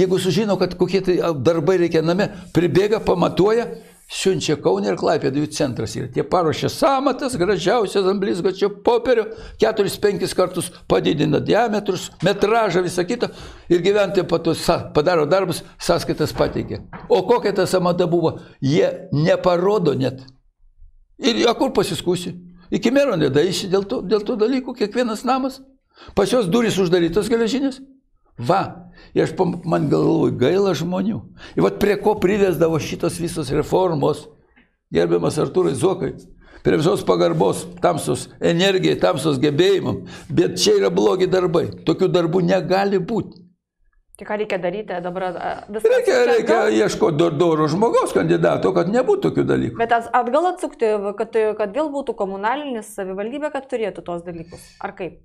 jeigu sužino, kad kokie tai darbai reikia name, pribėga, pamatuoja, siunčia Kaunė ir Klaipėdų centras. Ir tie paruošia samatas, gražiausias ant blizgačio popierio, 4-5 kartus padidina diametrus, metražą, visą kitą. Ir gyventojai pato padaro darbus, sąskaitas pateikia. O kokia ta samata buvo, jie neparodo net. Ir jo kur pasiskusi. Iki mero nedaisi dėl tų, dėl tų dalykų, kiekvienas namas. Pas jos durys uždarytos geležinės. Va, ir aš man galvoju, gaila žmonių. Ir vat prie ko privesdavo šitos visos reformos, gerbiamas Artūrai Zokai, prie visos pagarbos, tamsos energijai, tamsos gebėjimam. Bet čia yra blogi darbai. Tokių darbų negali būti. Tai ką reikia daryti dabar? Viską reikia, reikia ieškoti do, doro žmogaus kandidato, kad nebūtų tokių dalykų. Bet atgal atsukti, kad, kad vėl būtų komunalinis savivaldybė, kad turėtų tos dalykus. Ar kaip?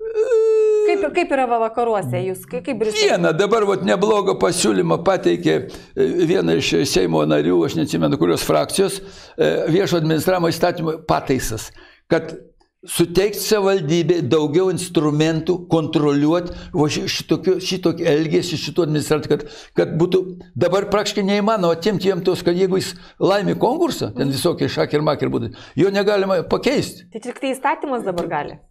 Kaip, kaip yra vakaruose, jūs kaip, Briuselė? Viena, dabar vat, neblogą pasiūlymą pateikė e, viena iš Seimo narių, aš neatsimenu, kurios frakcijos, e, viešo administravimo įstatymo pataisas, kad suteikti savivaldybė daugiau instrumentų kontroliuoti šitokio, šitokio elgesį, šito administracijų, kad, kad būtų dabar praktiškai neįmanoma atimti jiem tos, kad jeigu jis laimi konkursą, ten visokie šakir makir būtų, jo negalima pakeisti. Tai tik tai įstatymas dabar gali.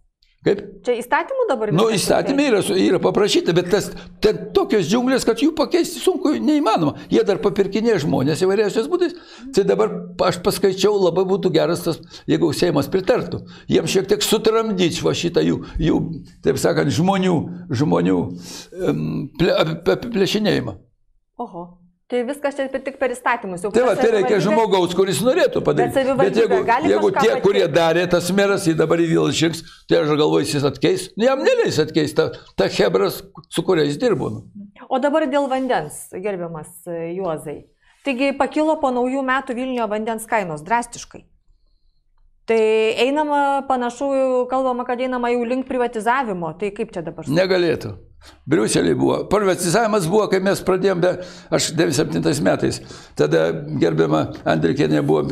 Kaip? Čia įstatymų dabar yra? Nu, įstatymai yra, yra paprašyta, bet tas, ten tokios džiunglės, kad jų pakeisti sunku, neįmanoma. Jie dar papirkinė žmonės įvairiausiais būdais. Tai dabar aš paskaičiau, labai būtų geras tas, jeigu Seimas pritartų. Jiems šiek tiek sutramdyti va šitą jų, jų, taip sakant, žmonių, žmonių um, apiplėšinėjimą. Oho. Tai viskas čia tik per įstatymus. Tai va, tai reikia žmogaus, kuris norėtų padaryti. Bet, Bet jeigu, jeigu tie, pati... kurie darė, tas meras jį dabar vėl išrinks, tai aš galvoju, jis atkeis. Nu, jam neleis atkeis ta, ta hebras, su kuria jis dirbo. Nu. O dabar dėl vandens, gerbiamas e, Juozai. Taigi pakilo po naujų metų Vilniuje vandens kainos drastiškai. Tai einama panašu, kalbama, kad einama jau link privatizavimo. Tai kaip čia dabar? Negalėtų. Briuselį buvo. Privatizavimas buvo, kai mes pradėjome, aš 97 metais, tada gerbiama Andrikienė buvo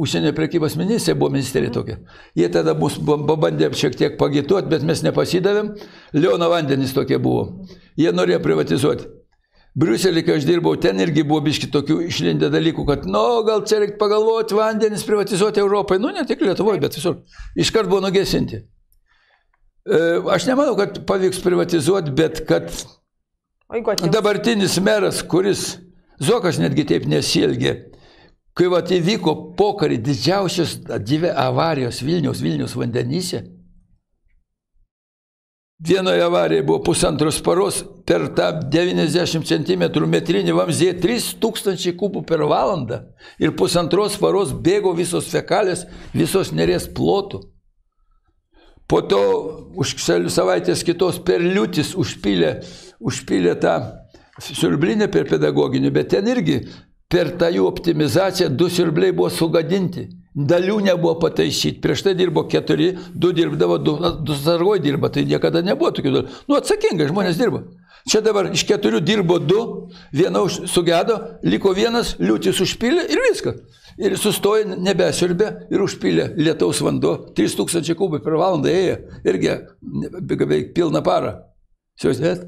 užsienio prekybos ministrė, buvo ministerija tokia. Jie tada mus pabandė šiek tiek pagituoti, bet mes nepasidavėm. Leono vandenys tokie buvo. Jie norėjo privatizuoti. Briuselį, kai aš dirbau, ten irgi buvo biški tokių išlindę dalykų, kad, nu, gal čia reikia pagalvoti, vandenis privatizuoti Europai. Nu, ne tik Lietuvoje, bet visur. Iškart buvo nugesinti. E, aš nemanau, kad pavyks privatizuoti, bet kad dabartinis meras, kuris, Zokas netgi taip nesielgė, kai va įvyko pokarį didžiausios dvi avarijos Vilniaus, Vilniaus vandenyse, Vienoje avarijoje buvo pusantros paros, per tą 90 cm metrinį vamzdį 3000 kubų per valandą ir pusantros paros bėgo visos fekalės, visos nerės plotų. Po to už savaitės kitos per liūtis užpylė, užpylė tą siurblinę per pedagoginį, bet ten irgi per tą jų optimizaciją du siurbliai buvo sugadinti. Dalių nebuvo pataisyti. Prieš tai dirbo keturi, du dirbdavo, du, du sargoj dirba. Tai niekada nebuvo tokių dalykų. Nu, atsakingai žmonės dirba. Čia dabar iš keturių dirbo du, viena sugedo, liko vienas, liūtis užpylė ir viskas. Ir sustojo, nebesiurbė ir užpylė lietaus vanduo. 3000 kubai per valandą ėjo. Irgi beveik pilną parą. Siuosėt?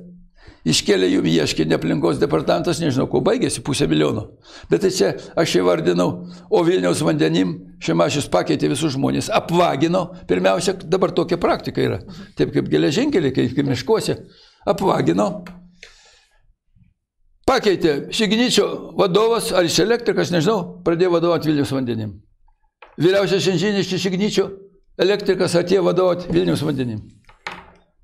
Iškėlė jų ieškinį aplinkos departamentas, nežinau, kuo baigėsi, pusę milijono. Bet tai čia aš įvardinau, o Vilniaus vandenim Šimašius pakeitė visus žmonės, apvagino, pirmiausia, dabar tokia praktika yra, taip kaip geležinkeliai, kaip, kaip miškuose, apvagino, pakeitė Šignyčio vadovas, ar iš elektrikas, nežinau, pradėjo vadovauti Vilnius vandenim. Vyriausias inžinierius iš Šignyčio elektrikas atėjo vadovauti Vilnius vandenim.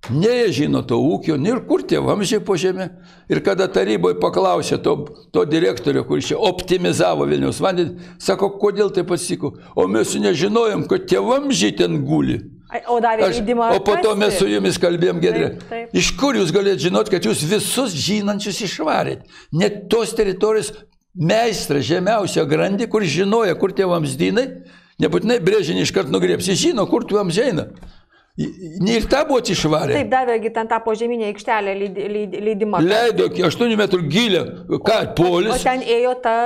Ne jie žino to ūkio, ir kur tie vamžiai po žemė. Ir kada taryboje paklausė to, to direktorio, kuris čia optimizavo Vilnius vandenį, sako, kodėl taip atsitiko. O mes nežinojom, kad tie vamžiai ten guli. O davė leidimą. O po to mes su jumis kalbėjom, Gedrė. Taip, taip. Iš kur jūs galėt žinot, kad jūs visus žinančius išvarėt? Net tos teritorijos meistrą žemiausią grandį, kur žinoja, kur tie vamzdynai, nebūtinai brėžinį iškart nugriepsi, žino, kur tu vamzdžiai eina. Ne ir tą buvo išvarę. Taip, davėgi ten tą požeminę aikštelę leid- leid- leidimą. Leido iki 8 metrų gilio, ką, O polis. ten ėjo ta...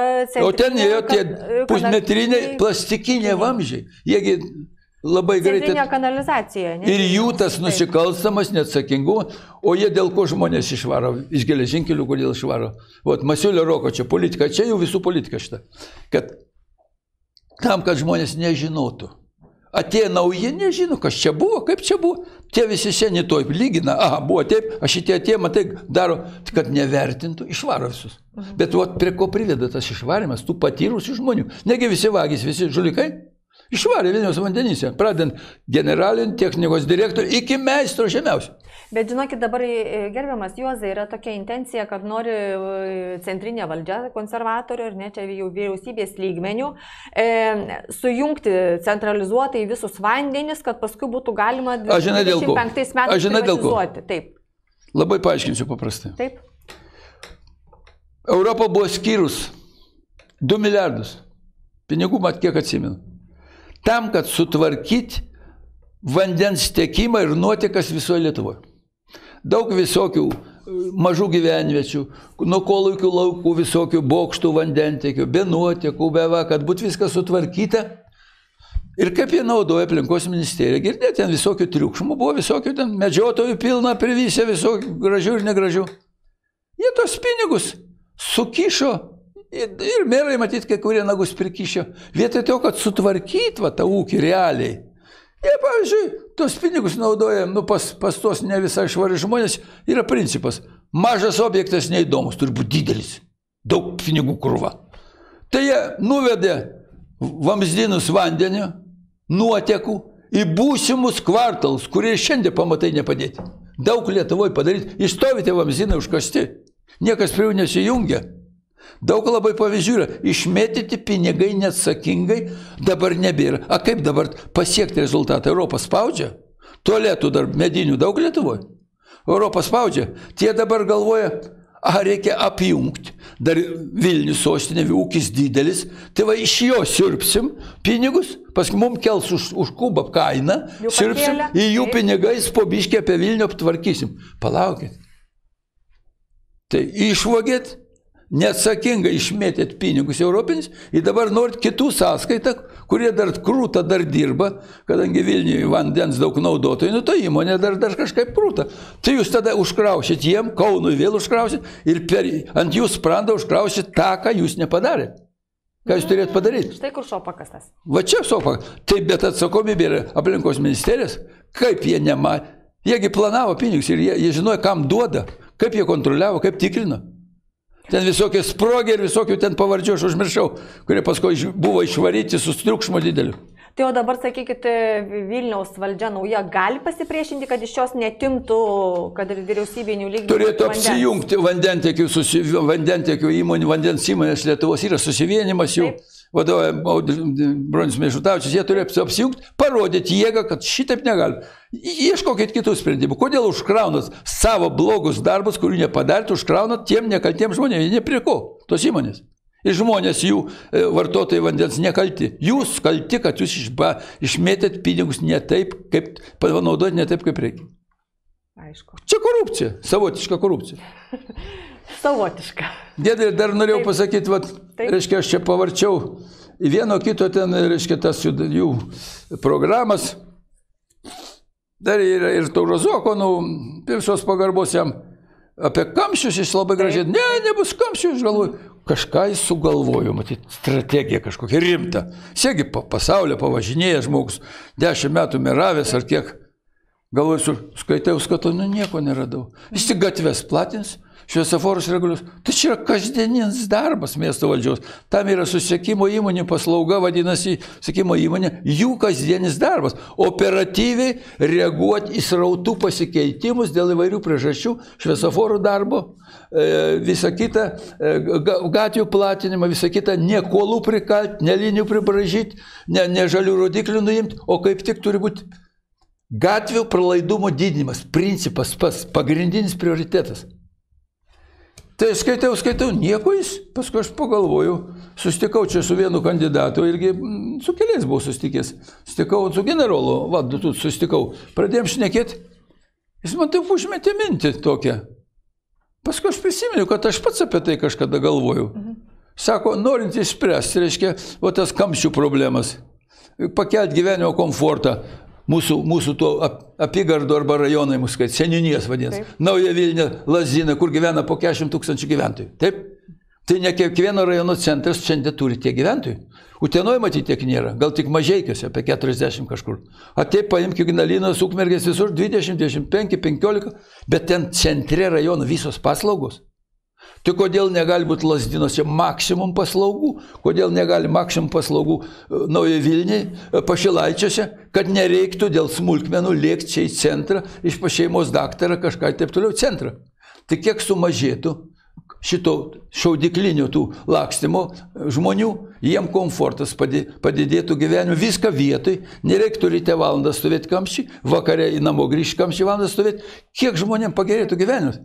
O ten ėjo tie pusmetriniai plastikiniai vamzdžiai. Jiegi labai greitai. Kanalizacija. ne? Ir jų tas nusikalstamas, neatsakingumas, o jie dėl ko žmonės išvaro, iš geležinkelių, kodėl išvaro. Vat Masiulio Roko čia politika, čia jau visų politika šita. Kad tam, kad žmonės nežinotų. Atėjo nauji, nežino, kas čia buvo, kaip čia buvo. Tie visi seni toj lygina, aha, buvo taip, aš šitie atėjo, matai, daro, kad nevertintų, išvaro visus. Bet vat, prie ko priveda tas išvarimas, tų patyrusių žmonių. Negi visi vagys, visi žulikai. Išvarė Vilniaus vandenyse, pradedant generalinį technikos direktorių iki meistro žemiausio. Bet žinokit, dabar e, gerbiamas Juozai yra tokia intencija, kad nori e, centrinė valdžia konservatorių ir ne čia jau vyriausybės lygmenių e, sujungti centralizuotai visus vandenis, kad paskui būtų galima Aš žinai dėl ko. 25 metais privatizuoti. Taip, Labai paaiškinsiu paprastai. taip. Europa buvo skyrus 2 milijardus. Pinigų mat kiek atsimenu. Tam, kad sutvarkyti vandens tiekimą ir nuotekas visoje Lietuvoje. Daug visokių mažų gyvenviečių, nuo kolūkių laukų, visokių bokštų vandentiekių, be nuotekų, be va, kad būtų viskas sutvarkyta. Ir kaip jie naudoja aplinkos ministerija. Girdėti, ten visokių triukšmų buvo, visokių ten medžiotojų pilna privysę, visokių gražių ir negražių. Jie tos pinigus sukišo ir, ir merai matyti, kai kurie nagus prikišo. Vietoj to, kad sutvarkyt va, tą ūkį realiai. Jie, pavyzdžiui, tos pinigus naudoja, nu, pas, pas tos ne visai švari žmonės, yra principas. Mažas objektas neįdomus, turi būti didelis. Daug pinigų krūva. Tai jie nuvedė vamzdynus vandeniu, nuotekų į būsimus kvartalus, kurie šiandien pamatai nepadėti. Daug Lietuvoje padaryti. Išstovite vamzdynai užkasti. Niekas prie jų nesijungia. Daug labai pavyzdžių yra. Išmėtyti pinigai neatsakingai dabar nebėra. A kaip dabar pasiekti rezultatą? Europos spaudžia. Tualetų dar medinių daug Lietuvoje. Europos spaudžia. Tie dabar galvoja, aha, reikia apjungti. Dar Vilnius sostinė, ūkis didelis. Tai va iš jo sirpsim pinigus, paskui mums kels už, už kubą kainą, Jų sirpsim, pakėlė. į jų pinigais po biškį apie Vilnių aptvarkysim. Palaukit. Tai išvogėt, neatsakingai išmėtėt pinigus europinis ir dabar norit kitų sąskaitą, kurie dar krūta dar dirba, kadangi Vilniuje vandens daug naudotojų, nu tai įmonė dar, dar kažkaip krūta. Tai jūs tada užkrausit jiem, Kaunui vėl užkrausit ir per, ant jų sprandą užkrausit tą, ką jūs nepadarėt. Ką jūs turėt padaryti? Štai kur šuo pakastas. Va čia sopa. Taip, bet atsakomybė yra aplinkos ministerijos. Kaip jie nematė? Jiegi planavo pinigus ir jie, jie žinojo, kam duoda, kaip jie kontroliavo, kaip tikrino. Ten visokie sprogė ir visokių ten pavardžių aš užmiršau, kurie paskui buvo išvaryti su triukšmo dideliu. Tai o dabar sakykit, Vilniaus valdžia nauja gali pasipriešinti, kad iš jos netimtų, kad ir vyriausybinių lygių. Turėtų vandens? apsijungti vandentiekių, susi, vandentiekių įmonių, vandens įmonės Lietuvos yra susivienimas jų. Taip. Vadovauja Bronis Mešutavičius, jie turėtų apsijungti, parodyti jėgą, kad šitaip negali. Ieškokit kitų sprendimų. Kodėl užkraunat savo blogus darbus, kurių nepadarėt, užkraunat tiem nekaltiem žmonėms, jie ne prie ko, tos įmonės. Ir žmonės jų e, vartotojai vandens nekalti. Jūs kalti, kad jūs išba, išmėtėt pinigus ne taip, kaip panaudojat ne taip, kaip reikia. Aišku. Čia korupcija, savotiška korupcija. Savotiška. Dėdai, dar norėjau Taip. pasakyti, vat, Taip. reiškia, aš čia pavarčiau vieno kito ten, reiškia, tas jų, jų programas. Dar yra ir Taurozoko, nu, visos pagarbos jam. Apie kamščius jis labai gražiai. Ne, nebus kamščių, aš galvoju. Kažką jis sugalvojo, matyt, strategija kažkokia rimta. Sėgi pa pasaulio pavažinėjęs žmogus, dešimt metų meravęs ar kiek. Galvoju, skaitau, skaitau, nu nieko neradau. Jis tik gatves platins, šviesoforus reguliuos. Tai čia yra kasdieninis darbas miesto valdžios. Tam yra susiekimo įmonių paslauga, vadinasi, susiekimo įmonė, jų kasdienis darbas. Operatyviai reaguoti į srautų pasikeitimus dėl įvairių priežasčių, šviesoforų darbo, e, visą kitą, e, gatvių platinimą, visą kitą, ne kolų prikalti, ne linijų pribražyti, ne, ne žalių rodiklių nuimti, o kaip tik turi būti gatvių pralaidumo didinimas, principas pas, pagrindinis prioritetas. Tai skaitau, skaitau, nieko jis. Paskui aš pagalvojau, sustikau čia su vienu kandidatu, irgi mm, su keliais buvau sustikęs. Sustikau su generolu, vadu, tu sustikau. Pradėjom šnekėti. Jis man taip užmetė mintį tokią. Paskui aš prisimenu, kad aš pats apie tai kažkada galvojau. Mhm. Sako, norint išspręsti, reiškia, o tas kamščių problemas, pakelti gyvenimo komfortą, mūsų, mūsų to apygardų arba rajonai, mūsų, kad seninijas vadinasi. Nauja Vilnių, Lazina, kur gyvena po 40 tūkstančių gyventojų. Taip? Tai ne kiekvieno rajono centras šiandien turi tiek gyventojų. Utenoje matyti tiek nėra, gal tik mažiekiuose, apie 40 kažkur. Taip paimk Ignalinos, Ukmergės visur 20, 25, 15, bet ten centre rajono visos paslaugos. Tai kodėl negali būti lasdinuose maksimum paslaugų, kodėl negali maksimum paslaugų e, Naujoje Vilniai, e, pašilaičiuose, kad nereiktų dėl smulkmenų lėkti čia į centrą, iš pašeimos daktarą kažką ir taip toliau centrą. Tai kiek sumažėtų šito šaudiklinio tų lakstymo žmonių, jiem komfortas padidėtų gyvenimui, viską vietoj, nereiktų ryte valandą stovėti kamščiai, vakare į namo grįžti kamščiai valandą stovėti, kiek žmonėm pagerėtų gyvenimas.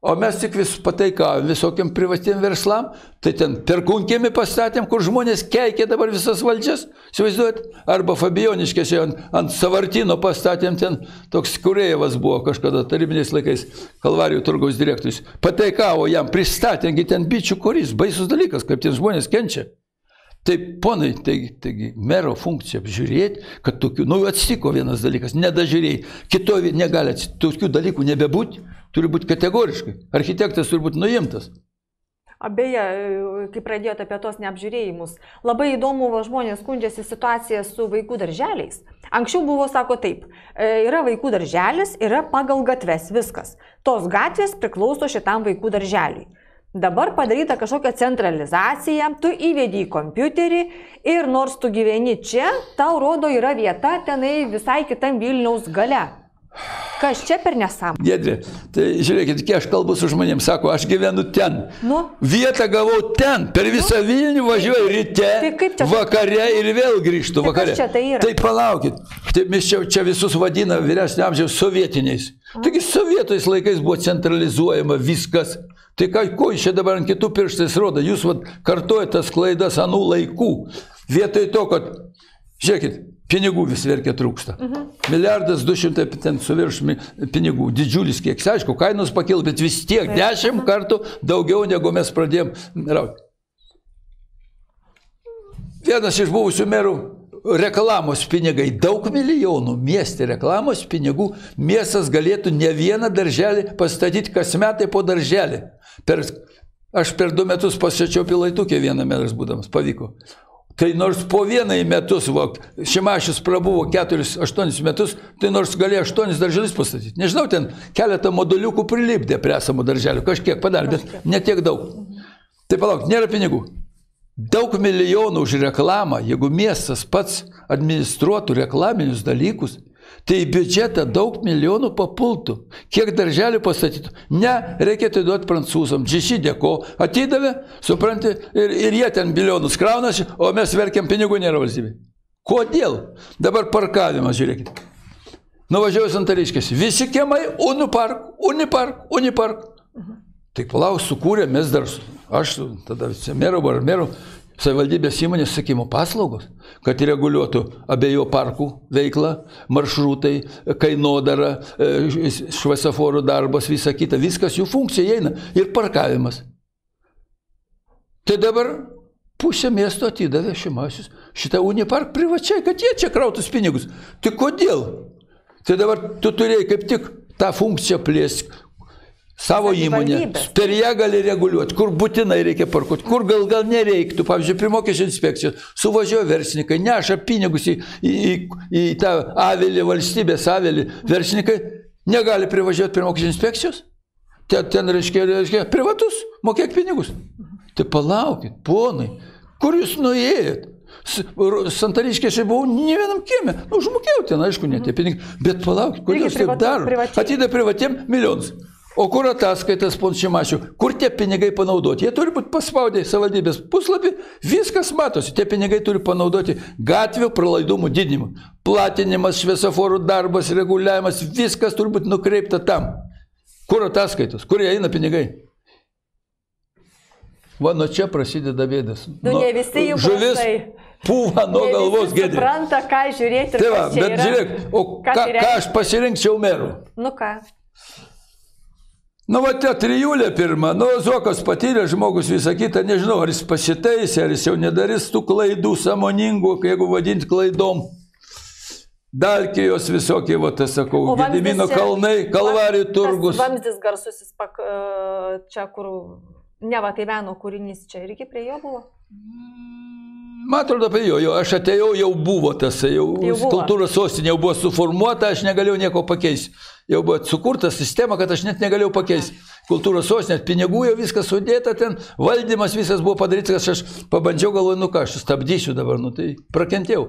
O mes tik vis pataikavom visokiam privatiem verslam, tai ten perkunkėmi pastatėm, kur žmonės keikė dabar visas valdžias, įsivaizduojat, arba Fabioniškėse ant, ant Savartino pastatėm ten, toks Kurėjevas buvo kažkada tarybiniais laikais, Kalvarijų turgaus direktorius, pataikavo jam, pristatėgi ten bičių korys, baisus dalykas, kaip tie žmonės kenčia. Tai ponai, taigi, taigi mero funkcija žiūrėti, kad tokių, nu atsitiko vienas dalykas, nedažiūrėjai, kitoje negali atsitikti, tokių dalykų nebebūti, turi būti kategoriškai. Architektas turi būti nuimtas. Beje, kai pradėjote apie tos neapžiūrėjimus, labai įdomu, va, žmonės skundžiasi situaciją su vaikų darželiais. Anksčiau buvo, sako taip, e, yra vaikų darželis, yra pagal gatves viskas. Tos gatvės priklauso šitam vaikų darželiui. Dabar padaryta kažkokia centralizacija, tu įvedi į kompiuterį ir nors tu gyveni čia, tau rodo yra vieta tenai visai kitam Vilniaus gale. Kas čia per nesąmonę? Gedrė, tai žiūrėkit, kiek aš kalbu su žmonėms, sako, aš gyvenu ten. Nu? Vietą gavau ten, per visą nu? Vilnių važiuoju ryte, tai vakare ir vėl grįžtu tai vakare. Tai, tai palaukit, tai mes čia, čia visus vadina vyresnio amžiaus sovietiniais. Taigi sovietais laikais buvo centralizuojama viskas. Tai ką, ko jūs čia dabar ant kitų pirštais rodo? Jūs vat, kartuojate tas klaidas anų laikų. Vietoj to, kad, žiūrėkit, Pinigų vis verkia trūksta. -huh. Milijardas du šimtai ten su virš pinigų. Didžiulis kiekis. Aišku, kainos pakil, bet vis tiek dešimt kartų daugiau negu mes pradėjom rauti. Vienas iš buvusių merų reklamos pinigai, daug milijonų miestė reklamos pinigų, miestas galėtų ne vieną darželį pastatyti kas metai po darželį. Per, aš per du metus pasiečiau pilaitukė vieną metas būdamas, pavyko. Tai nors po vieną į metus, va, Šimašius prabuvo 4-8 metus, tai nors galėjo 8 darželius pastatyti. Nežinau, ten keletą moduliukų prilipdė prie esamų darželių, kažkiek padarė, bet ne tiek daug. Tai palauk, nėra pinigų. Daug milijonų už reklamą, jeigu miestas pats administruotų reklaminius dalykus, tai į biudžetą daug milijonų papultų. Kiek darželių pastatytų? Ne, reikėtų duoti prancūzam. Džiši dėko, atidavė, supranti, ir, ir jie ten milijonus kraunasi, o mes verkiam pinigų nėra valstybė. Kodėl? Dabar parkavimas, žiūrėkit. Nuvažiavus ant Tariškės, visi kiemai, Unipark, Unipark, Unipark. Tai palauk, sukūrė, mes dar, aš tada vicemeru, barmeru, savivaldybės įmonės sakymo paslaugos, kad reguliuotų abiejų parkų veiklą, maršrutai, kainodara, e, šviesoforų darbas, visa kita, viskas jų funkcija eina ir parkavimas. Tai dabar pusę miesto atidavė Šimašius šitą Unipark privačiai, kad jie čia krautus pinigus. Tai kodėl? Tai dabar tu turėjai kaip tik tą funkciją plėsti, Savo įmonę. Per ją gali reguliuoti, kur būtinai reikia parkuoti, kur gal, gal nereiktų. Pavyzdžiui, prie mokesčių inspekcijos suvažiuoja verslininkai, neša pinigus į, į, į, į tą avilį, valstybės avilį. Verslininkai negali privažiuoti prie mokesčių inspekcijos. Ten, ten reiškia, reiškia, privatus, mokėk pinigus. Tai palaukit, ponai, kur jūs nuėjot? Santariškėse buvau ne vienam kiemė. Nu, užmokėjau ten, aišku, ne tie pinigai. Bet palaukit, kodėl jūs taip daro? Atidė privatiem milijonus. O kur ataskaitas pončiamašių? Kur tie pinigai panaudoti? Jie turi būti paspaudę savaldybės puslapį, viskas matosi. Tie pinigai turi panaudoti gatvių pralaidumų didinimui. Platinimas, šviesoforų darbas, reguliavimas, viskas turi būti nukreipta tam. Kur ataskaitos? Kur jie eina pinigai? Va, nuo čia prasideda bėdas. Nu, ne visi jų žuvis pūva nuo galvos gėdė. Supranta, ką žiūrėti. Tai va, bet yra. žiūrėk, o Ką ką, tai ką aš pasirinkčiau merų? Nu ką? Nu, va, te trijulė pirma, nu, Zokas patyrė žmogus visą kitą, nežinau, ar jis pasitaisė, ar jis jau nedarys tų klaidų samoningų, jeigu vadinti klaidom. Dalkėjos visokie, va, tas sakau, Gedimino kalnai, Kalvarijų turgus. Vamzdis garsusis, pak, e, čia kur, ne va, tai meno kūrinys, čia irgi prie jo buvo. Man atrodo, apie jo, jo, aš atėjau, jau buvo tas, jau, Jau buvo. kultūros sostinė jau buvo suformuota, aš negalėjau nieko pakeisti. Jau buvo sukurta sistema, kad aš net negalėjau pakeisti. Kultūros sostinė, pinigų jau viskas sudėta ten, valdymas visas buvo padarytas, aš pabandžiau galvoju, nu ką, aš stabdysiu dabar, nu tai prakentėjau.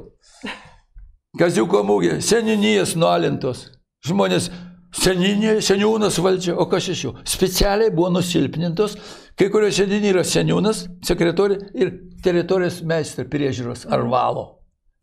Kaziuko mūgė, seninijas nualintos. Žmonės, seninė, seniūnas valdžia, o kas iš jų? Specialiai buvo nusilpnintos, kai kurios seniūnai yra seniūnas, sekretorė ir teritorijos meistras priežiūros ar valo.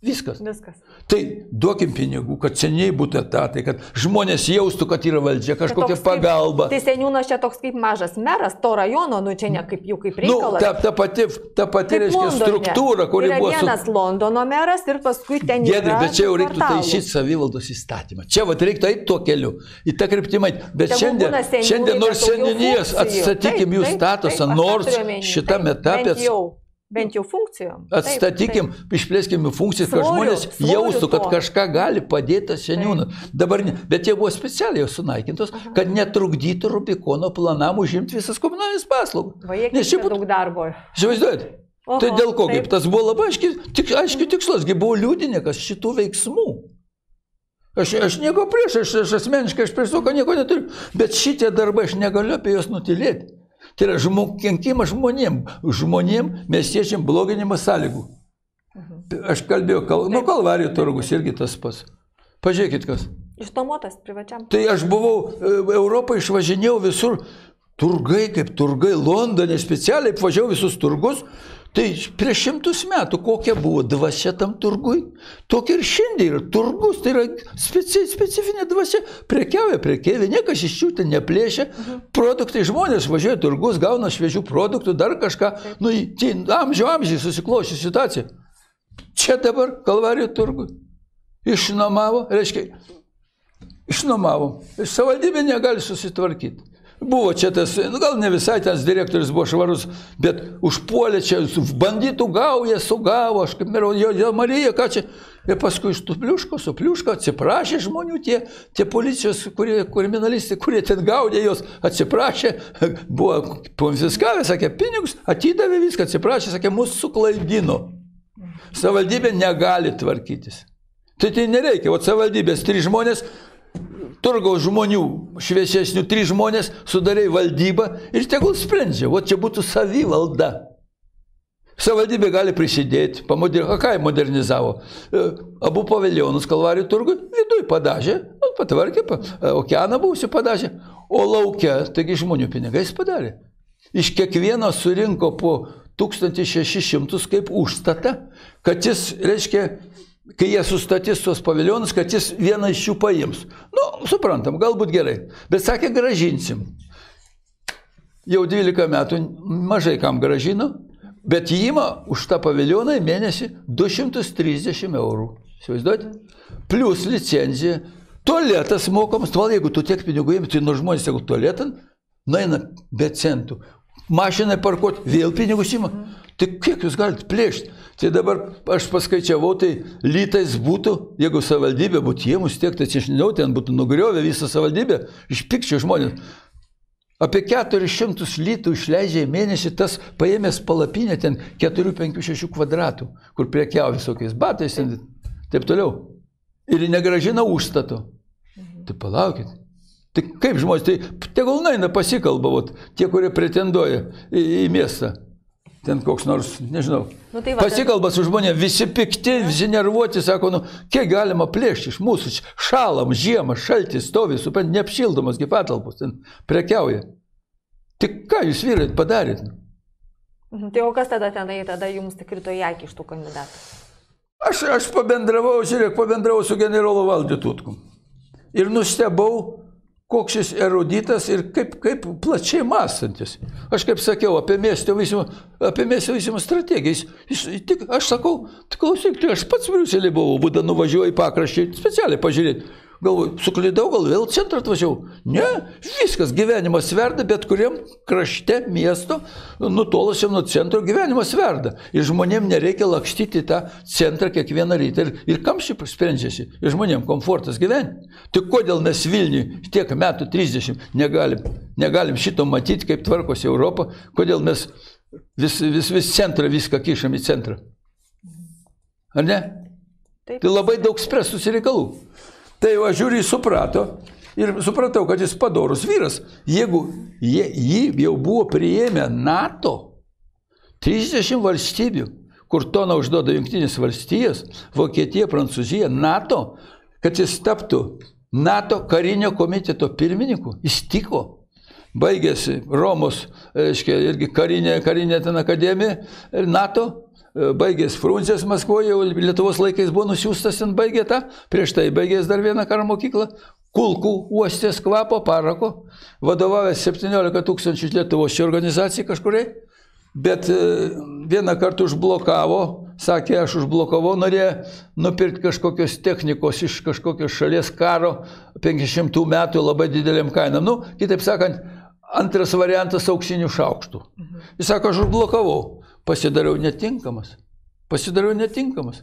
Viskas. Viskas. Tai duokim pinigų, kad seniai būtų etatai, kad žmonės jaustų, kad yra valdžia, kažkokia pagalba. Kaip, tai seniūnas čia toks kaip mažas meras to rajono, nu čia ne kaip jų kaip Nu, reikalas. ta, ta pati, ta pati reiškia Londone. struktūra, kuri yra buvo su... vienas Londono meras ir paskui ten Gedri, yra bet čia jau reiktų taisyti savivaldos įstatymą. Čia vat reiktų eiti tuo keliu, į tą kryptimą. Bet Tegul šiandien, šiandien nors funkcijų. atstatykim jų Taip, taip, statusą, taip, nors šitame taip, etape Bent jau, funkcijom. Taip, Atstatykim, išplėskim funkcijas, kad žmonės jaustų, kad to. kažką gali padėti tas seniūnas. Dabar ne, bet jie buvo specialiai sunaikintos, kad netrukdytų Rubikono planam užimti visas komunalinės paslaugas. Nes čia būtų, daug darbo. įsivaizduojat, Oho, tai dėl ko, taip. kaip tas buvo labai aiškiai, tik, aiškiai tikslas, gi buvo liudininkas šitų veiksmų. Aš, aš nieko prieš, aš, aš asmeniškai, aš prieš to, nieko neturiu, bet šitie darbai, aš negaliu apie juos nutilėti. Tai yra žmog, kenkimas žmonėm, žmonėm, miestiečiam bloginimas sąlygų. Aš kalbėjau, kal, nu kalvarijų turgus irgi tas pats. Pažiūrėkit kas. Išnuomotas privačiam. Tai aš buvau e, Europą išvažinėjau visur. Turgai kaip turgai, Londone specialiai apvažiavau visus turgus. Tai prieš šimtus metų kokia buvo dvasia tam turgui. Tokia ir šiandien yra turgus, tai yra speci, specifinė dvasia. Prekiauja, prekiavė, niekas iš jų ten neplėšia. Produktai žmonės važiuoja turgus, gauna šviežių produktų, dar kažką. Nu, į- tai amžių amžiai susiklošė situacija. Čia dabar kalvarijų turgui. Išnuomavo, reiškia, Išnuomavom. Ir savivaldybė negali susitvarkyti. Buvo čia tas, nu, gal ne visai tas direktorius buvo švarus, bet užpuolė čia, banditų gauja, sugavo, aš kaip mirau, jo, jo Marija, ką čia. Ir paskui iš tų pliuško, su pliuško atsiprašė žmonių, tie, tie policijos, kurie, kriminalistai, kurie ten gaudė jos, atsiprašė, buvo konfiskavę, sakė, pinigus, atidavė viską, atsiprašė, sakė, mūsų suklaidino. Savivaldybė negali tvarkytis. Tai tai nereikia, o savivaldybės trys žmonės turgaus žmonių, šviesesnių, trys žmonės sudarė valdybą ir tegul sprendžia, o čia būtų savivalda. Savivaldybė gali prisidėti, pamoder... o ką modernizavo? E, Abu paviljonus Kalvarijų turgui viduje padažė, nu, patvarkė, pa... e, okeaną buvusi padažė, o laukia, taigi žmonių pinigais padarė. Iš kiekvieno surinko po 1600 kaip užstatą, kad jis, reiškia, kai jie sustatys tuos paviljonus, kad jis vieną iš jų paims. Nu, suprantam, galbūt gerai, bet sakė, gražinsim. Jau 12 metų mažai kam gražino, bet įima už tą paviljoną į mėnesį 230 eurų. Įsivaizduojate? Plius licenzija. Tualetas mokamas, tuo jeigu tu tiek pinigų įimi, tai nuo žmonės, jeigu tualetan, nueina be centų. Mašinai parkuoti, vėl pinigus įima. Tai kiek jūs galite plėšti? Tai dabar aš paskaičiavau, tai lytais būtų, jeigu savivaldybė būtų jiemus tiek, tai nežinau, ten būtų nugriovę visą savivaldybę, iš pikčio žmonės. Apie 400 litų išleidžia į mėnesį tas paėmęs palapinę ten 4, 5, 6 kvadratų, kur priekiavo visokiais batais ir taip toliau. Ir negražina užstato. Tai palaukit. Tai kaip žmonės, tai tegul naina pasikalba, vat, tie, kurie pretenduoja į, į miestą. Ten koks nors, nežinau. Nu, tai va, Pasikalba su žmonėmis, visi pikti, visi nervuoti, sako, nu, kiek galima plėšti iš mūsų, šalam, žiemą, šaltis stovi, supant, neapšildomas patalpos, ten prekiauja. Tik ką jūs vyrai padarėt? Mhm, Tai o kas tada tenai, tada jums tik krito į akį iš tų kandidatų? Aš, aš pabendravau, žiūrėk, pabendravau su generolu Valdžiu Tutkum. Ir nustebau, koks jis eruditas ir kaip, kaip plačiai mąstantis. Aš kaip sakiau, apie miesto vystymo, apie miesto vystymo strategiją. Jis, jis, tik, aš sakau, klausyk, tai aš pats Briuselį buvau, būda nuvažiuoju į pakraštį, specialiai pažiūrėti. Galvoju, suklydau, gal vėl centrą atvažiavau. Ne, viskas, gyvenimas verda, bet kuriam krašte miesto, nutolusiam nuo centro, gyvenimas verda. Ir žmonėm nereikia lakstyti tą centrą kiekvieną rytą. Ir, ir kam šiaip sprendžiasi? Ir žmonėm komfortas gyventi. Tai kodėl mes Vilniui tiek metų 30 negalim, negalim šito matyti, kaip tvarkosi Europą, kodėl mes vis, vis, vis centrą viską kišam į centrą. Ar ne? Taip. Tai labai daug spręstus reikalų. Tai va žiūri, suprato ir supratau, kad jis padorus vyras. Jeigu jie, jį jau buvo priėmę NATO, 30 valstybių, kur toną užduoda Junktinės valstijos, Vokietija, Prancūzija, NATO, kad jis taptų NATO karinio komiteto pirmininku, jis tiko. Baigėsi Romos, aiškiai, irgi karinė, karinė ten akademija NATO baigęs Frunzės Maskvoje, Lietuvos laikais buvo nusiųstas ten baigė tą, prieš tai baigęs dar vieną karo mokyklą, kulkų uostės kvapo, parako, vadovavęs 17 tūkstančių Lietuvos čia organizacijai kažkuriai, bet e, vieną kartą užblokavo, sakė, aš užblokavau, norėjo nupirkti kažkokios technikos iš kažkokios šalies karo 500 metų labai dideliam kainam. Nu, kitaip sakant, antras variantas auksinių šaukštų. Jis sako, aš užblokavau pasidariau netinkamas. Pasidariau netinkamas.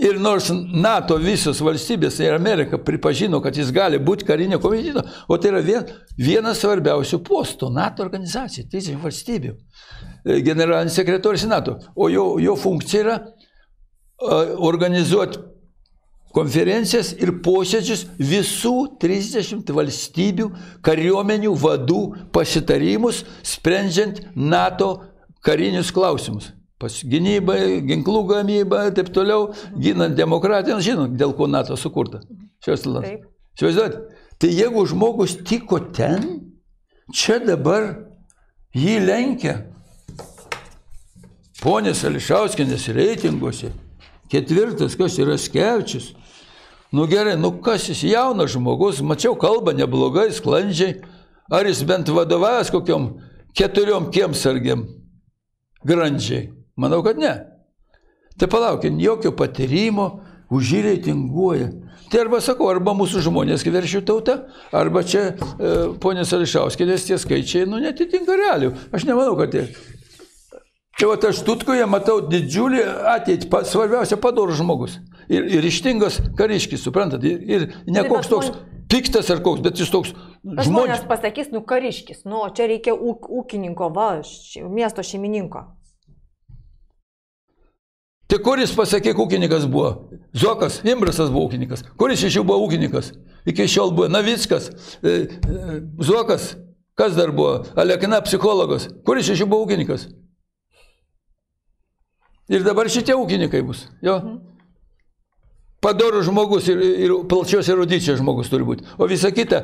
Ir nors NATO visos valstybės ir Amerika pripažino, kad jis gali būti karinio komiteto, o tai yra vien, vienas svarbiausių postų NATO organizacija, 30 valstybių, generalinis sekretorius NATO, o jo, jo funkcija yra uh, organizuoti konferencijas ir posėdžius visų 30 valstybių kariuomenių vadų pasitarimus, sprendžiant NATO karinius klausimus. Pas gynybai, ginklų gamybą ir taip toliau, ginant demokratiją, žinot, dėl ko NATO sukurta. Šios lalas. Įsivaizduojat, tai jeigu žmogus tiko ten, čia dabar jį lenkia. Ponės Ališauskinės reitinguose. Ketvirtas, kas yra Skevčius. Nu gerai, nu kas jis jaunas žmogus, mačiau kalbą neblogai, sklandžiai. Ar jis bent vadovavęs kokiam keturiom kiemsargiam grandžiai? Manau, kad ne. Tai palaukit, jokio patyrimo, už jį reitinguoja. Tai arba sakau, arba mūsų žmonės veršių tauta, arba čia e, ponės Ališauskinės tie skaičiai, nu, netitinka realių. Aš nemanau, kad tie. Tai va, aš tutkoje matau didžiulį ateitį, svarbiausia, padorus žmogus. Ir, ir ištingas kariškis, suprantat, ir, ir ne koks toks piktas ar koks, bet jis toks Žmonės žmogus. pasakys, nu kariškis, nu čia reikia ūk, ūkininko, va, ši, miesto šeimininko. Tai kuris, pasakyk, ūkininkas buvo? Zokas, Imbrasas buvo ūkininkas. Kuris iš jų buvo ūkininkas? Iki šiol buvo Navickas, e, e, Zokas, kas dar buvo? Alekina psichologas. Kuris iš jų buvo ūkininkas? Ir dabar šitie ūkininkai bus. Jo. Padorų žmogus ir, ir plačios erudicijos žmogus turi būti. O visa kita,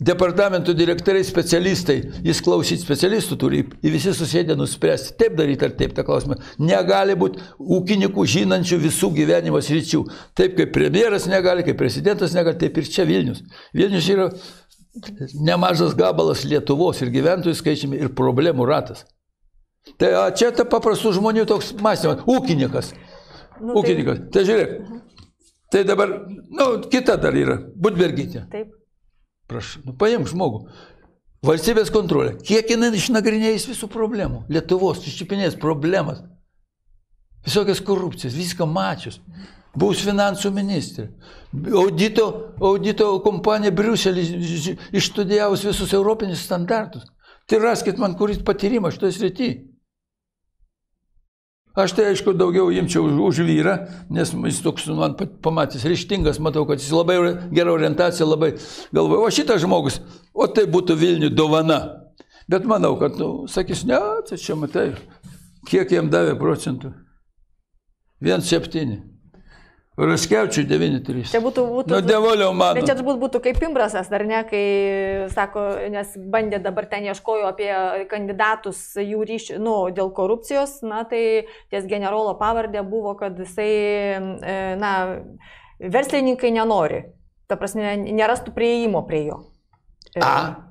departamentų direktoriai, specialistai, jis klausyti specialistų turi, į visi susėdė nuspręsti, taip daryti ar taip tą klausimą. Negali būti ūkininkų žinančių visų gyvenimo sričių. Taip kaip premjeras negali, kaip prezidentas negali, taip ir čia Vilnius. Vilnius yra nemažas gabalas Lietuvos ir gyventojų skaičiumi ir problemų ratas. Tai čia ta paprastų žmonių toks mąstymas. Ūkininkas. Nu, Ūkininkas. Tai žiūrėk. Tai dabar, nu, kita dar yra. Budbergytė. Taip. Prašau, nu, paimk žmogų. Valstybės kontrolė. Kiek jinai išnagrinėjęs visų problemų? Lietuvos iščipinės problemas. Visokias korupcijas, viską mačius. Buvus finansų ministrė. Audito, audito kompanija Briuselį išstudijavus visus europinius standartus. Tai raskit man kuris patyrimą šitoje srityje. Aš tai aišku daugiau imčiau už, už vyrą, nes jis toks man pamatys ryštingas, matau, kad jis labai gera orientacija, labai galvoja, o šitas žmogus, o tai būtų Vilnių dovana. Bet manau, kad, nu, sakys, ne, tai čia matai, kiek jam davė procentų. 1,7. Raskevičiui 9-3. Čia būtų, būtų Nu, devoliau man. Bet čia turbūt būtų kaip Imbrasas, ar ne, kai, sako, nes bandė dabar ten ieškojo apie kandidatus jų ryšių, nu, dėl korupcijos, na, tai ties generolo pavardė buvo, kad jisai, e, na, verslininkai nenori, ta prasme, nerastų prieimo prie jo. E, A.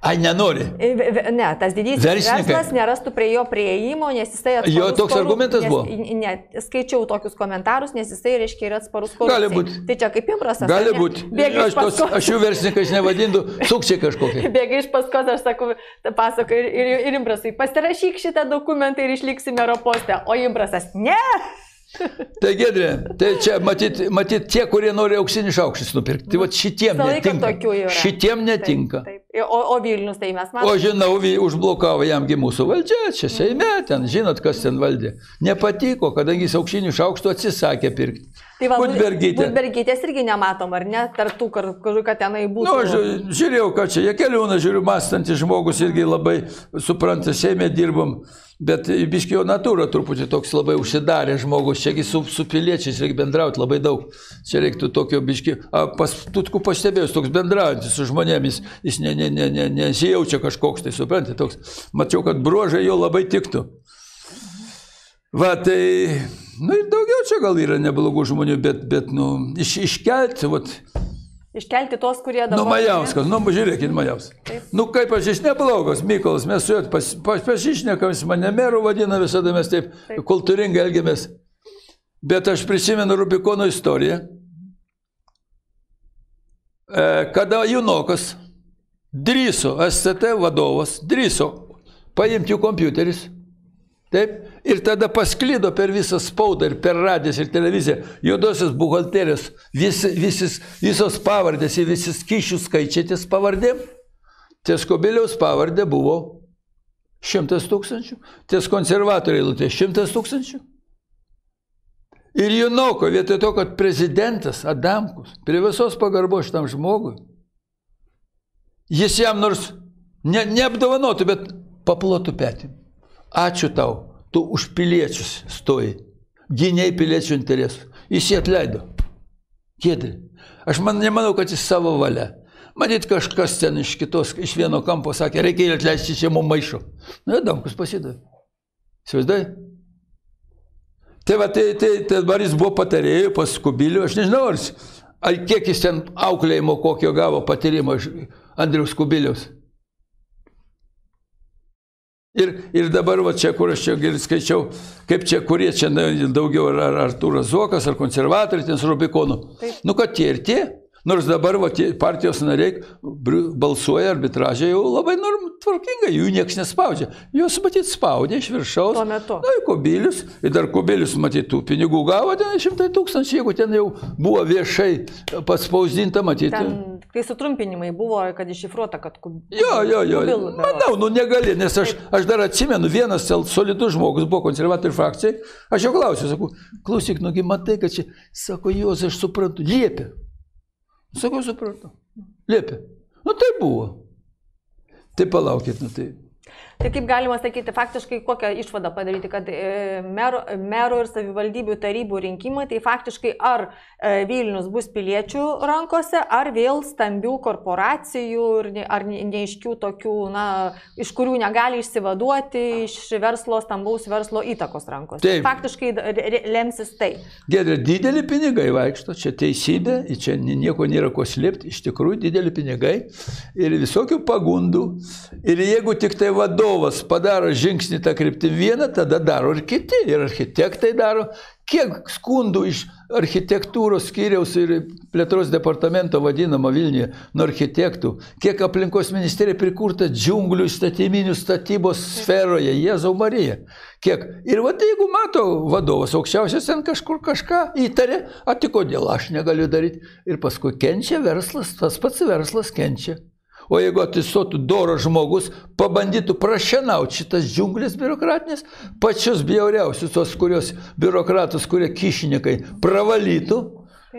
Ai, nenori. E, Ne, tas didysis verslas nerastų prie jo prieimo, nes jisai atsparus. Jo toks korup- argumentas buvo? Ne, skaičiau tokius komentarus, nes jisai, reiškia, yra atsparus korupcijai. Gali būt. Tai čia kaip imprasas. Gali būti. Aš, tos, aš jų versininkais nevadindu, sukčiai kažkokie. Bėga iš paskos, aš sakau, ta pasako ir, ir, ir imprasai, pasirašyk šitą dokumentą ir išliksi mero postę. O imprasas, ne. Tai gedrė, tai čia matyt, matyt tie, kurie nori auksinį šaukštį nupirkti. Tai va šitiem Visą laiką netinka. Šitiem netinka. Taip, taip. O, o Vilnius, tai mes O matome. žinau, vi- užblokavo jamgi mūsų valdžia, čia Seime, ten žinot, kas ten valdė. Nepatiko, kadangi jis aukštinių šaukštų atsisakė pirkti. Tai va, Budbergytė. Budbergytės irgi nematom, ar ne, tartų, kad tenai būtų. Na, nu, aš žiūrėjau, ką čia, Jekeliūnas, žiūriu, mąstantis žmogus irgi labai supranta, Seime dirbom, bet biški jo natūra truputį toks labai užsidarė žmogus, čiagi su, su piliečiais reikia bendrauti labai daug. Čia reiktų tokio biški, a, pas Tutku pastebėjus, toks bendraujantis su žmonėmis, jis ne, ne, ne, ne, nesijaučia kažkoks, tai suprantate, toks, mačiau, kad bruožai jo labai tiktų. Va, tai, nu ir daugiau čia gal yra neblogų žmonių, bet, bet nu, iš, iškelti, vat, Iškelti tos, kurie dabar. Nu, Majauskas, nu, žiūrėkit, Majauskas. Taip. Nu, kaip aš jis neblogas, Mykolas, mes su juo pas, pas, pasišnekam, jis mane merų vadina, visada mes taip, Taip. taip. kultūringai elgiamės. Bet aš prisimenu Rubikono istoriją, e, kada Junokas drįso, SCT vadovas, drįso paimti jų kompiuteris. Taip, ir tada pasklydo per visą spaudą ir per radijas ir televiziją juodosios buhalterijos, vis, visis, visos pavardės ir visi skyšių skaičiai ties pavardėm. Ties Kobiliaus pavardė buvo šimtas tūkstančių, ties konservatoriai lūtė šimtas tūkstančių. Ir Junoko, vietoj to, kad prezidentas Adamkus prie visos pagarbos šitam žmogui, jis jam nors ne, neapdovanotų, bet paplotų petį. Ačiū tau, tu už piliečius stoji, gyniai piliečių interesų. Jis jį atleido. Gėdai. Aš man nemanau, kad jis savo valia. Matyt, kažkas ten iš kitos, iš vieno kampo sakė, reikia atleisti čia mums maišo. Na, Damkus pasidavė. Įsivaizduoji? Tai va, tai, tai, tai dabar jis buvo patarėjų pas Kubilių, aš nežinau, ar, ar kiek jis ten auklėjimo kokio gavo patyrimo iš Andriaus Kubiliaus. Ir, ir dabar, va čia, kur aš čia skaičiau, kaip čia, kurie čia daugiau, ar, ar Artūras Zuokas, ar konservatoriai, ten su Rubikonų. Taip. Nu, kad tie ir tie. Nors dabar va, partijos nariai balsuoja arbitražė jau labai norm, tvarkingai, jų niekas nespaudžia. Juos matyt spaudė iš viršaus. Tuo metu. Na, ir kubilius, ir dar kubilius matyt tų pinigų gavo ten šimtai tūkstančių, jeigu ten jau buvo viešai paspausdinta, matyt. Ten, kai sutrumpinimai buvo, kad iššifruota, kad... kub- Jo, jo, jo. kubilų. Manau, nu negali, nes aš, aš dar atsimenu, vienas solidus žmogus buvo konservatorių frakcijai. Aš jo klausiu, sakau, klausyk, nugi matai, kad čia, sako, jos aš suprantu, liepia. Sakau, suprantu, liepia. Nu tai buvo. Tai palaukit, nu tai. Tai kaip galima sakyti, faktiškai kokią išvadą padaryti, kad e, mero, mero ir savivaldybių tarybų rinkimai, tai faktiškai ar e, Vilnius bus piliečių rankose, ar vėl stambių korporacijų, ar ne- neiškių tokių, na, iš kurių negali išsivaduoti iš verslo, stambaus verslo įtakos rankose. Taip. Faktiškai lemsis tai. Gedrė, dideli pinigai vaikšto, čia teisybė, čia ni- nieko nėra ko slėpti, iš tikrųjų dideli pinigai ir visokių pagundų. Ir jeigu tik tai vadovas padaro žingsnį tą kryptį vieną, tada daro ir kiti, ir architektai daro. Kiek skundų iš architektūros skyriaus ir plėtros departamento vadinamo Vilniuje nuo architektų, kiek aplinkos ministerija prikurta džiunglių statyminių statybos sferoje, Jėzau Marija. Kiek. Ir va jeigu mato vadovas aukščiausias ten kažkur kažką įtarė, o tik kodėl aš negaliu daryti. Ir paskui kenčia verslas, tas pats verslas kenčia. O jeigu atsistotų doras žmogus, pabandytų prašienauti šitas džiunglės biurokratinės, pačius bjauriausius tos, kurios biurokratus, kurie kišininkai pravalytų,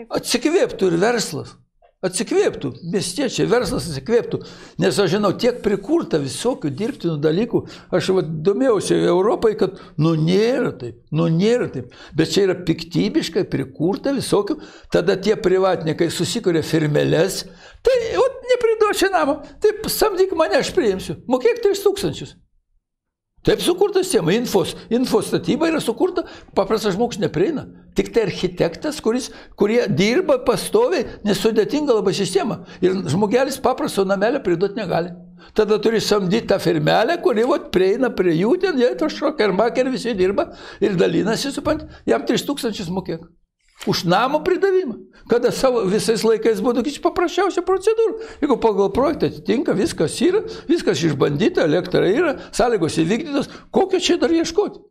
atsikvėptų ir verslas. Atsikvėptų, miestiečiai, verslas atsikvėptų, nes aš žinau, tiek prikurta visokių dirbtinų dalykų, aš va, domėjausi Europai, kad nu nėra taip, nu nėra taip, bet čia yra piktybiškai prikurta visokių, tada tie privatinikai susikuria firmelės, tai o, nepriduočiau namo, taip samdyk mane, aš priimsiu, mokėk 3000. Taip sukurta sistema, infos, infos statyba yra sukurta, paprastas žmogus neprieina. Tik tai architektas, kuris, kurie dirba pastoviai, nesudėtinga labai sistema. Ir žmogelis paprasto namelio priduoti negali. Tada turi samdyti tą firmelę, kuri vat, prieina prie jų, ten jie to šokermaker visi dirba ir dalinasi, supant, jam 3000 mokėk. Už namo pridavimą. Kada savo visais laikais būtų paprasčiausia procedūra. Jeigu pagal projektą atitinka, viskas yra, viskas išbandyta, elektra yra, sąlygos įvykdytos, kokio čia dar ieškoti?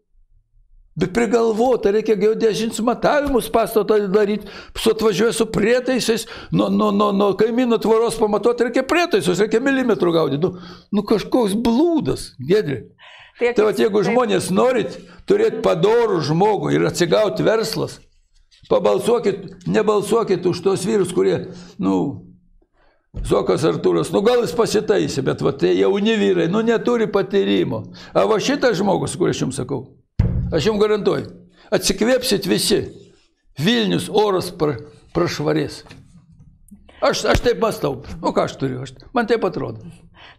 Bet prigalvota, reikia geodėžins matavimus pastato daryti, su atvažiuoja su prietaisais, nuo, nuo, nuo, nuo kaimino tvoros pamatuoti, reikia prietaisus, reikia milimetrų gaudyti. Nu, nu kažkoks blūdas, gedri. Tai, tai va, jeigu žmonės norit turėti padorų žmogų ir atsigauti verslas, Pabalsuokit, nebalsuokit už tos vyrus, kurie, nu, Zokas Artūras, nu gal jis pasitaisė, bet va tai jauni vyrai, nu neturi patyrimo. O va šitas žmogus, kurį aš jums sakau, aš jums garantuoju, atsikvėpsit visi, Vilnius oras pra, prašvarės. Aš, aš taip mastau, o ką aš turiu, aš, man taip atrodo.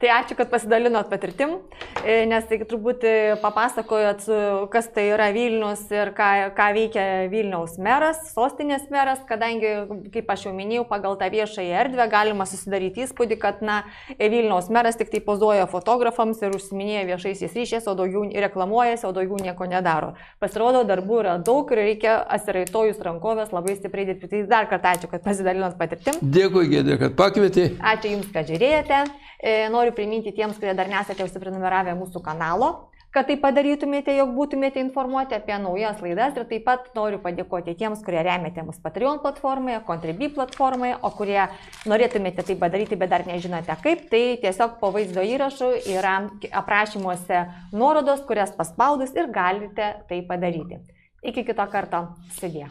Tai ačiū, kad pasidalinot patirtim, e, nes tai turbūt papasakojot, kas tai yra Vilnius ir ką, ką veikia Vilniaus meras, sostinės meras, kadangi, kaip aš jau minėjau, pagal tą viešąją erdvę galima susidaryti įspūdį, kad, na, Vilniaus meras tik tai pozuoja fotografams ir užsiminėja viešaisiais ryšiais, o daugiau reklamuojasi, o daugiau nieko nedaro. Pasirodo, darbų yra daug ir reikia asiraitojus rankovės labai stipriai dirbti. Tai dar kartą ačiū, kad pasidalinot patirtim. Dėkui, Gėdė, kad pakvietė. Ačiū Jums, kad žiūrėjote. E, noriu priminti tiems, kurie dar nesate užsiprenumeravę mūsų kanalo, kad tai padarytumėte, jog būtumėte informuoti apie naujas laidas ir taip pat noriu padėkoti tiems, kurie remiate mus Patreon platformoje, Contribui platformoje, o kurie norėtumėte tai padaryti, bet dar nežinote kaip, tai tiesiog po vaizdo įrašų yra aprašymuose nuorodos, kurias paspaudus ir galite tai padaryti. Iki kito karto, sudė.